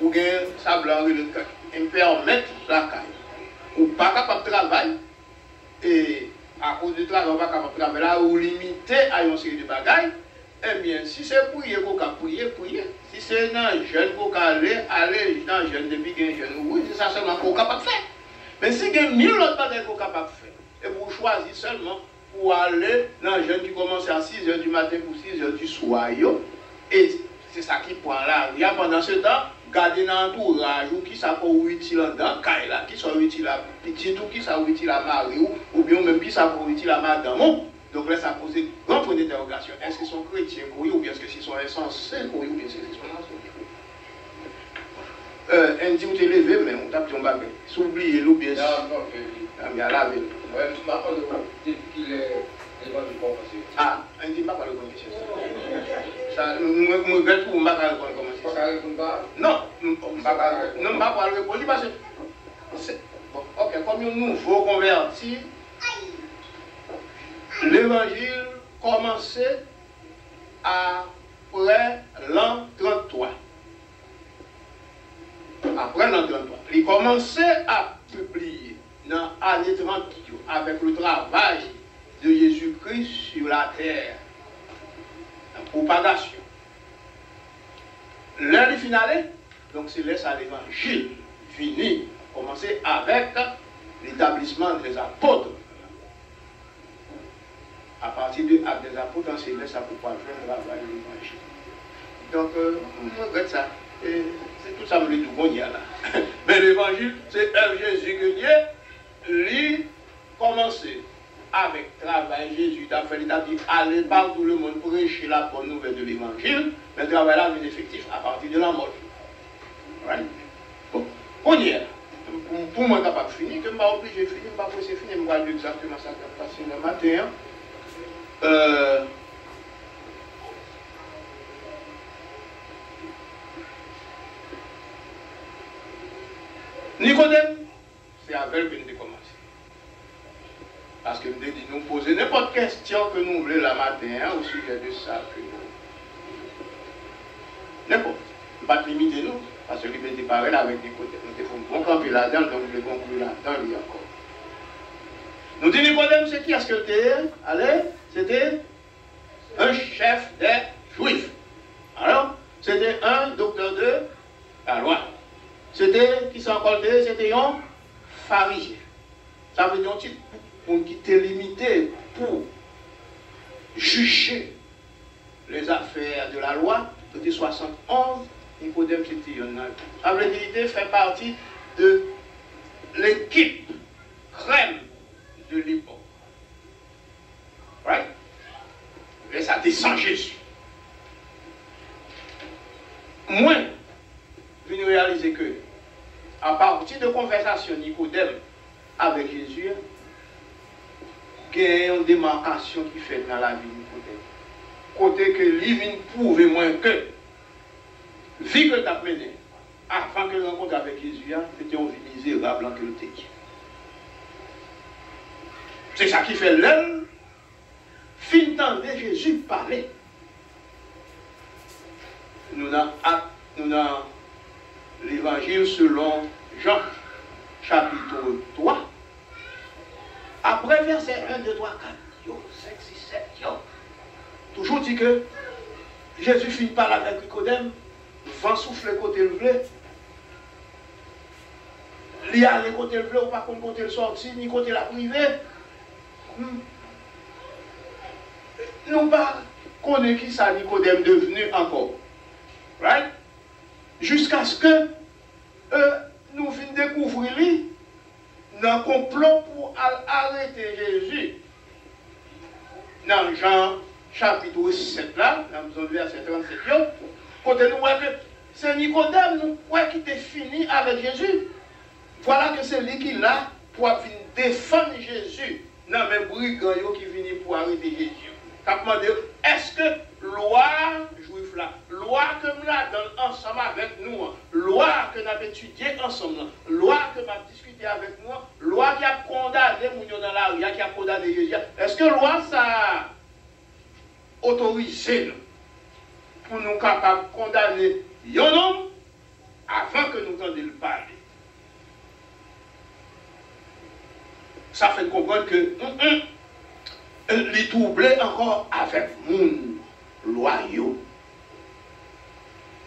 Speaker 2: ou bien ça blanc le cœur, et permettre la caille, ou pas capable de travailler, et à cause du travail, on pas capable de travailler. Là, ou limité à une série de bagailles, eh bien, si c'est prier, qu'on peut prier, prier. Si c'est dans jeune, qu'on peut aller, aller dans jeune depuis qu'il a jeune. Oui, c'est ça seulement qu'on est capable de faire. Mais si il y a mille autres bagages qu'on est capable de faire, et vous choisissez seulement pour aller dans le jeune qui commence à 6 h du matin pour 6 h du soir, et c'est ça qui prend là. Il y a pendant ce temps, garder dans l'entourage, ou qui ça peut utile dans là, qui soit utile à petit ou qui soit utile à mari, ou, ou bien même qui ça peut utile à madame. Donc là, ça pose une grande point d'interrogation. Est-ce qu'ils sont chrétiens ou bien est-ce qu'ils sont insensés ou bien est-ce qu'ils sont euh, dit où tu es levé, mais on tape ton bagage. S'oublier ou bien
Speaker 1: Non, non,
Speaker 2: Ah, mais à
Speaker 1: je m'en parle de qu'il est.
Speaker 2: Ah, un dit. Ça, moi, je regrette pour
Speaker 1: Pas répondre pas.
Speaker 2: Non, non, parce que. c'est- bon, Ok, comme un nouveau converti, l'évangile commençait après l'an 33. Après l'an 33. Il commençait à publier dans l'année 30 avec le travail de Jésus-Christ sur la terre. La propagation. L'heure finale, donc c'est laisse à l'évangile fini, commencer avec l'établissement des apôtres. À partir de Actes des apôtres, laisse à pouvoir faire le travail de l'évangile. Donc, euh, regrette ça. C'est tout ça, tout. [LAUGHS] Mais l'évangile, c'est un Jésus que lui, commencé avec travail Jésus t'a fait, dit allez partout le monde prêcher la bonne nouvelle de l'évangile, mais le travail là est effectif à partir de la mort. Bon, on y est. Pour, pour moi, je ne suis pas obligé de finir, je ne suis pas pressé de finir, je vais dire exactement ça qui a passé le matin. Euh, Nicodème, c'est avec que nous commencer. Parce que nous nous poser n'importe quelle question que nous voulons la matin hein, au sujet de ça. que nous- N'importe. Pas limiter nous. Parce que nous était pareil avec Nicodème. Nous devons bon camper là-dedans, donc nous devons conclure là-dedans encore. Nous dit Nicodème, c'est qui est-ce que c'était Allez, c'était un chef des Juifs. Alors, c'était un docteur de la loi. C'était, qui s'en colté, c'était un pharisien. Ça veut dire un était limité pour juger les affaires de la loi. C'était 71, Nicodème c'était un. Ça veut dire qu'il fait partie de l'équipe crème de l'époque. Right? Et ça descend Jésus. Moi, je viens réaliser que, à partir de conversation Nicodème avec Jésus, il y a une démarcation qui fait dans la vie Nicodème. Côté que lui vient prouver moins que, vie que tu as menée, avant que rencontre avec Jésus, c'était une vie misérable en que. C'est ça qui fait l'homme, fin d'entendre Jésus parler. Nous avons l'évangile selon Jean, chapitre 3. Après verset 1, 2, 3, 4, yo, 5, 6, 7, yo. Toujours dit que Jésus finit par avec Nicodème, vent souffle côté le bleu. Il y a les côtés le bleu, ou pas contre côté le sorti, ni côté la privée. Hmm. Nous pas qui ça Nicodème devenu encore. Right? Jusqu'à ce que euh, nous venions découvrir lui dans complot pour arrêter Jésus. Dans Jean chapitre 7 là, dans le verset 37, quand nous voyons c'est Nicodème ouais, qui était fini avec Jésus. Voilà que c'est lui qui là pour défendre Jésus. Non, mais brigand qui vient pour arrêter Jésus. Est-ce que loi loi que nous avons ensemble avec nous, loi que nous avons étudié ensemble, loi que nous avons discuté avec nous, loi qui a condamné nous dans la rue, qui a condamné Jésus, est-ce que loi ça a autorisé pour nous capables de condamner un homme avant que nous entendions le parler Ça fait comprendre que hum, les troubler encore avec mon loyaux.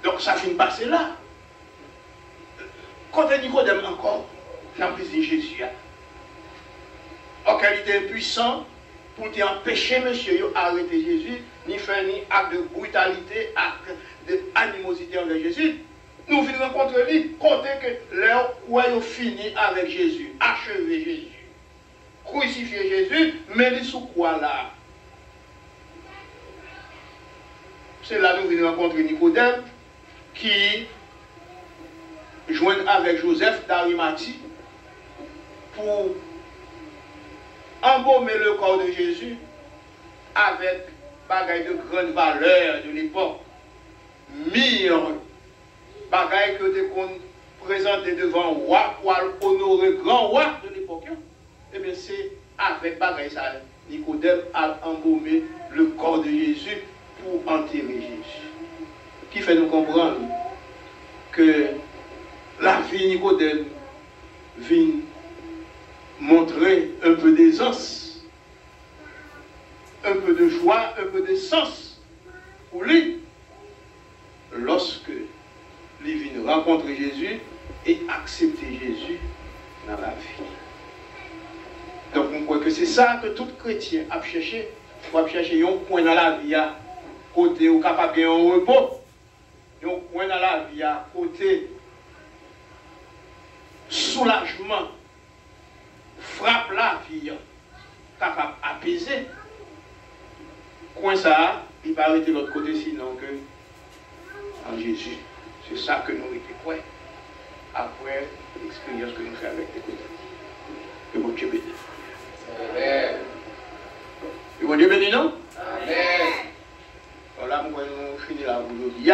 Speaker 2: Donc ça finit passer là. Quand Nicodème encore, j'ai de Jésus, en qualité impuissant pour empêcher monsieur d'arrêter Jésus, ni faire ni acte de brutalité, acte d'animosité envers Jésus. Nous venons rencontrer lui, compter que leur royaume fini avec Jésus, achever Jésus crucifier Jésus, mais il sous quoi là C'est là que nous venons rencontrer Nicodème qui joint avec Joseph d'Arimathie pour embaumer le corps de Jésus avec bagaille de grande valeur de l'époque. Mire, bagaille que tu présenté devant roi pour honorer grand roi de l'époque. Eh bien c'est avec bagaille ça, Nicodème a embaumé le corps de Jésus pour enterrer Jésus. Qui fait nous comprendre que la vie Nicodème vient montrer un peu d'aisance, un peu de joie, un peu de sens pour lui lorsque il vient rencontrer Jésus et accepter Jésus dans la vie. Donc, on croit que c'est ça que tout chrétien a cherché. Il a chercher un point dans la vie, côté où capable de un repos. Un point dans la vie, côté soulagement, frappe la vie, capable d'apaiser. Coin ça, il va arrêter de l'autre côté sinon que en Jésus. C'est ça que nous étions prêts après l'expérience que nous faisons avec les côtés. Que mon Dieu bénisse.
Speaker 1: Amen.
Speaker 2: Et bon Dieu béni, non? Amen. Voilà, nous allons finir là aujourd'hui.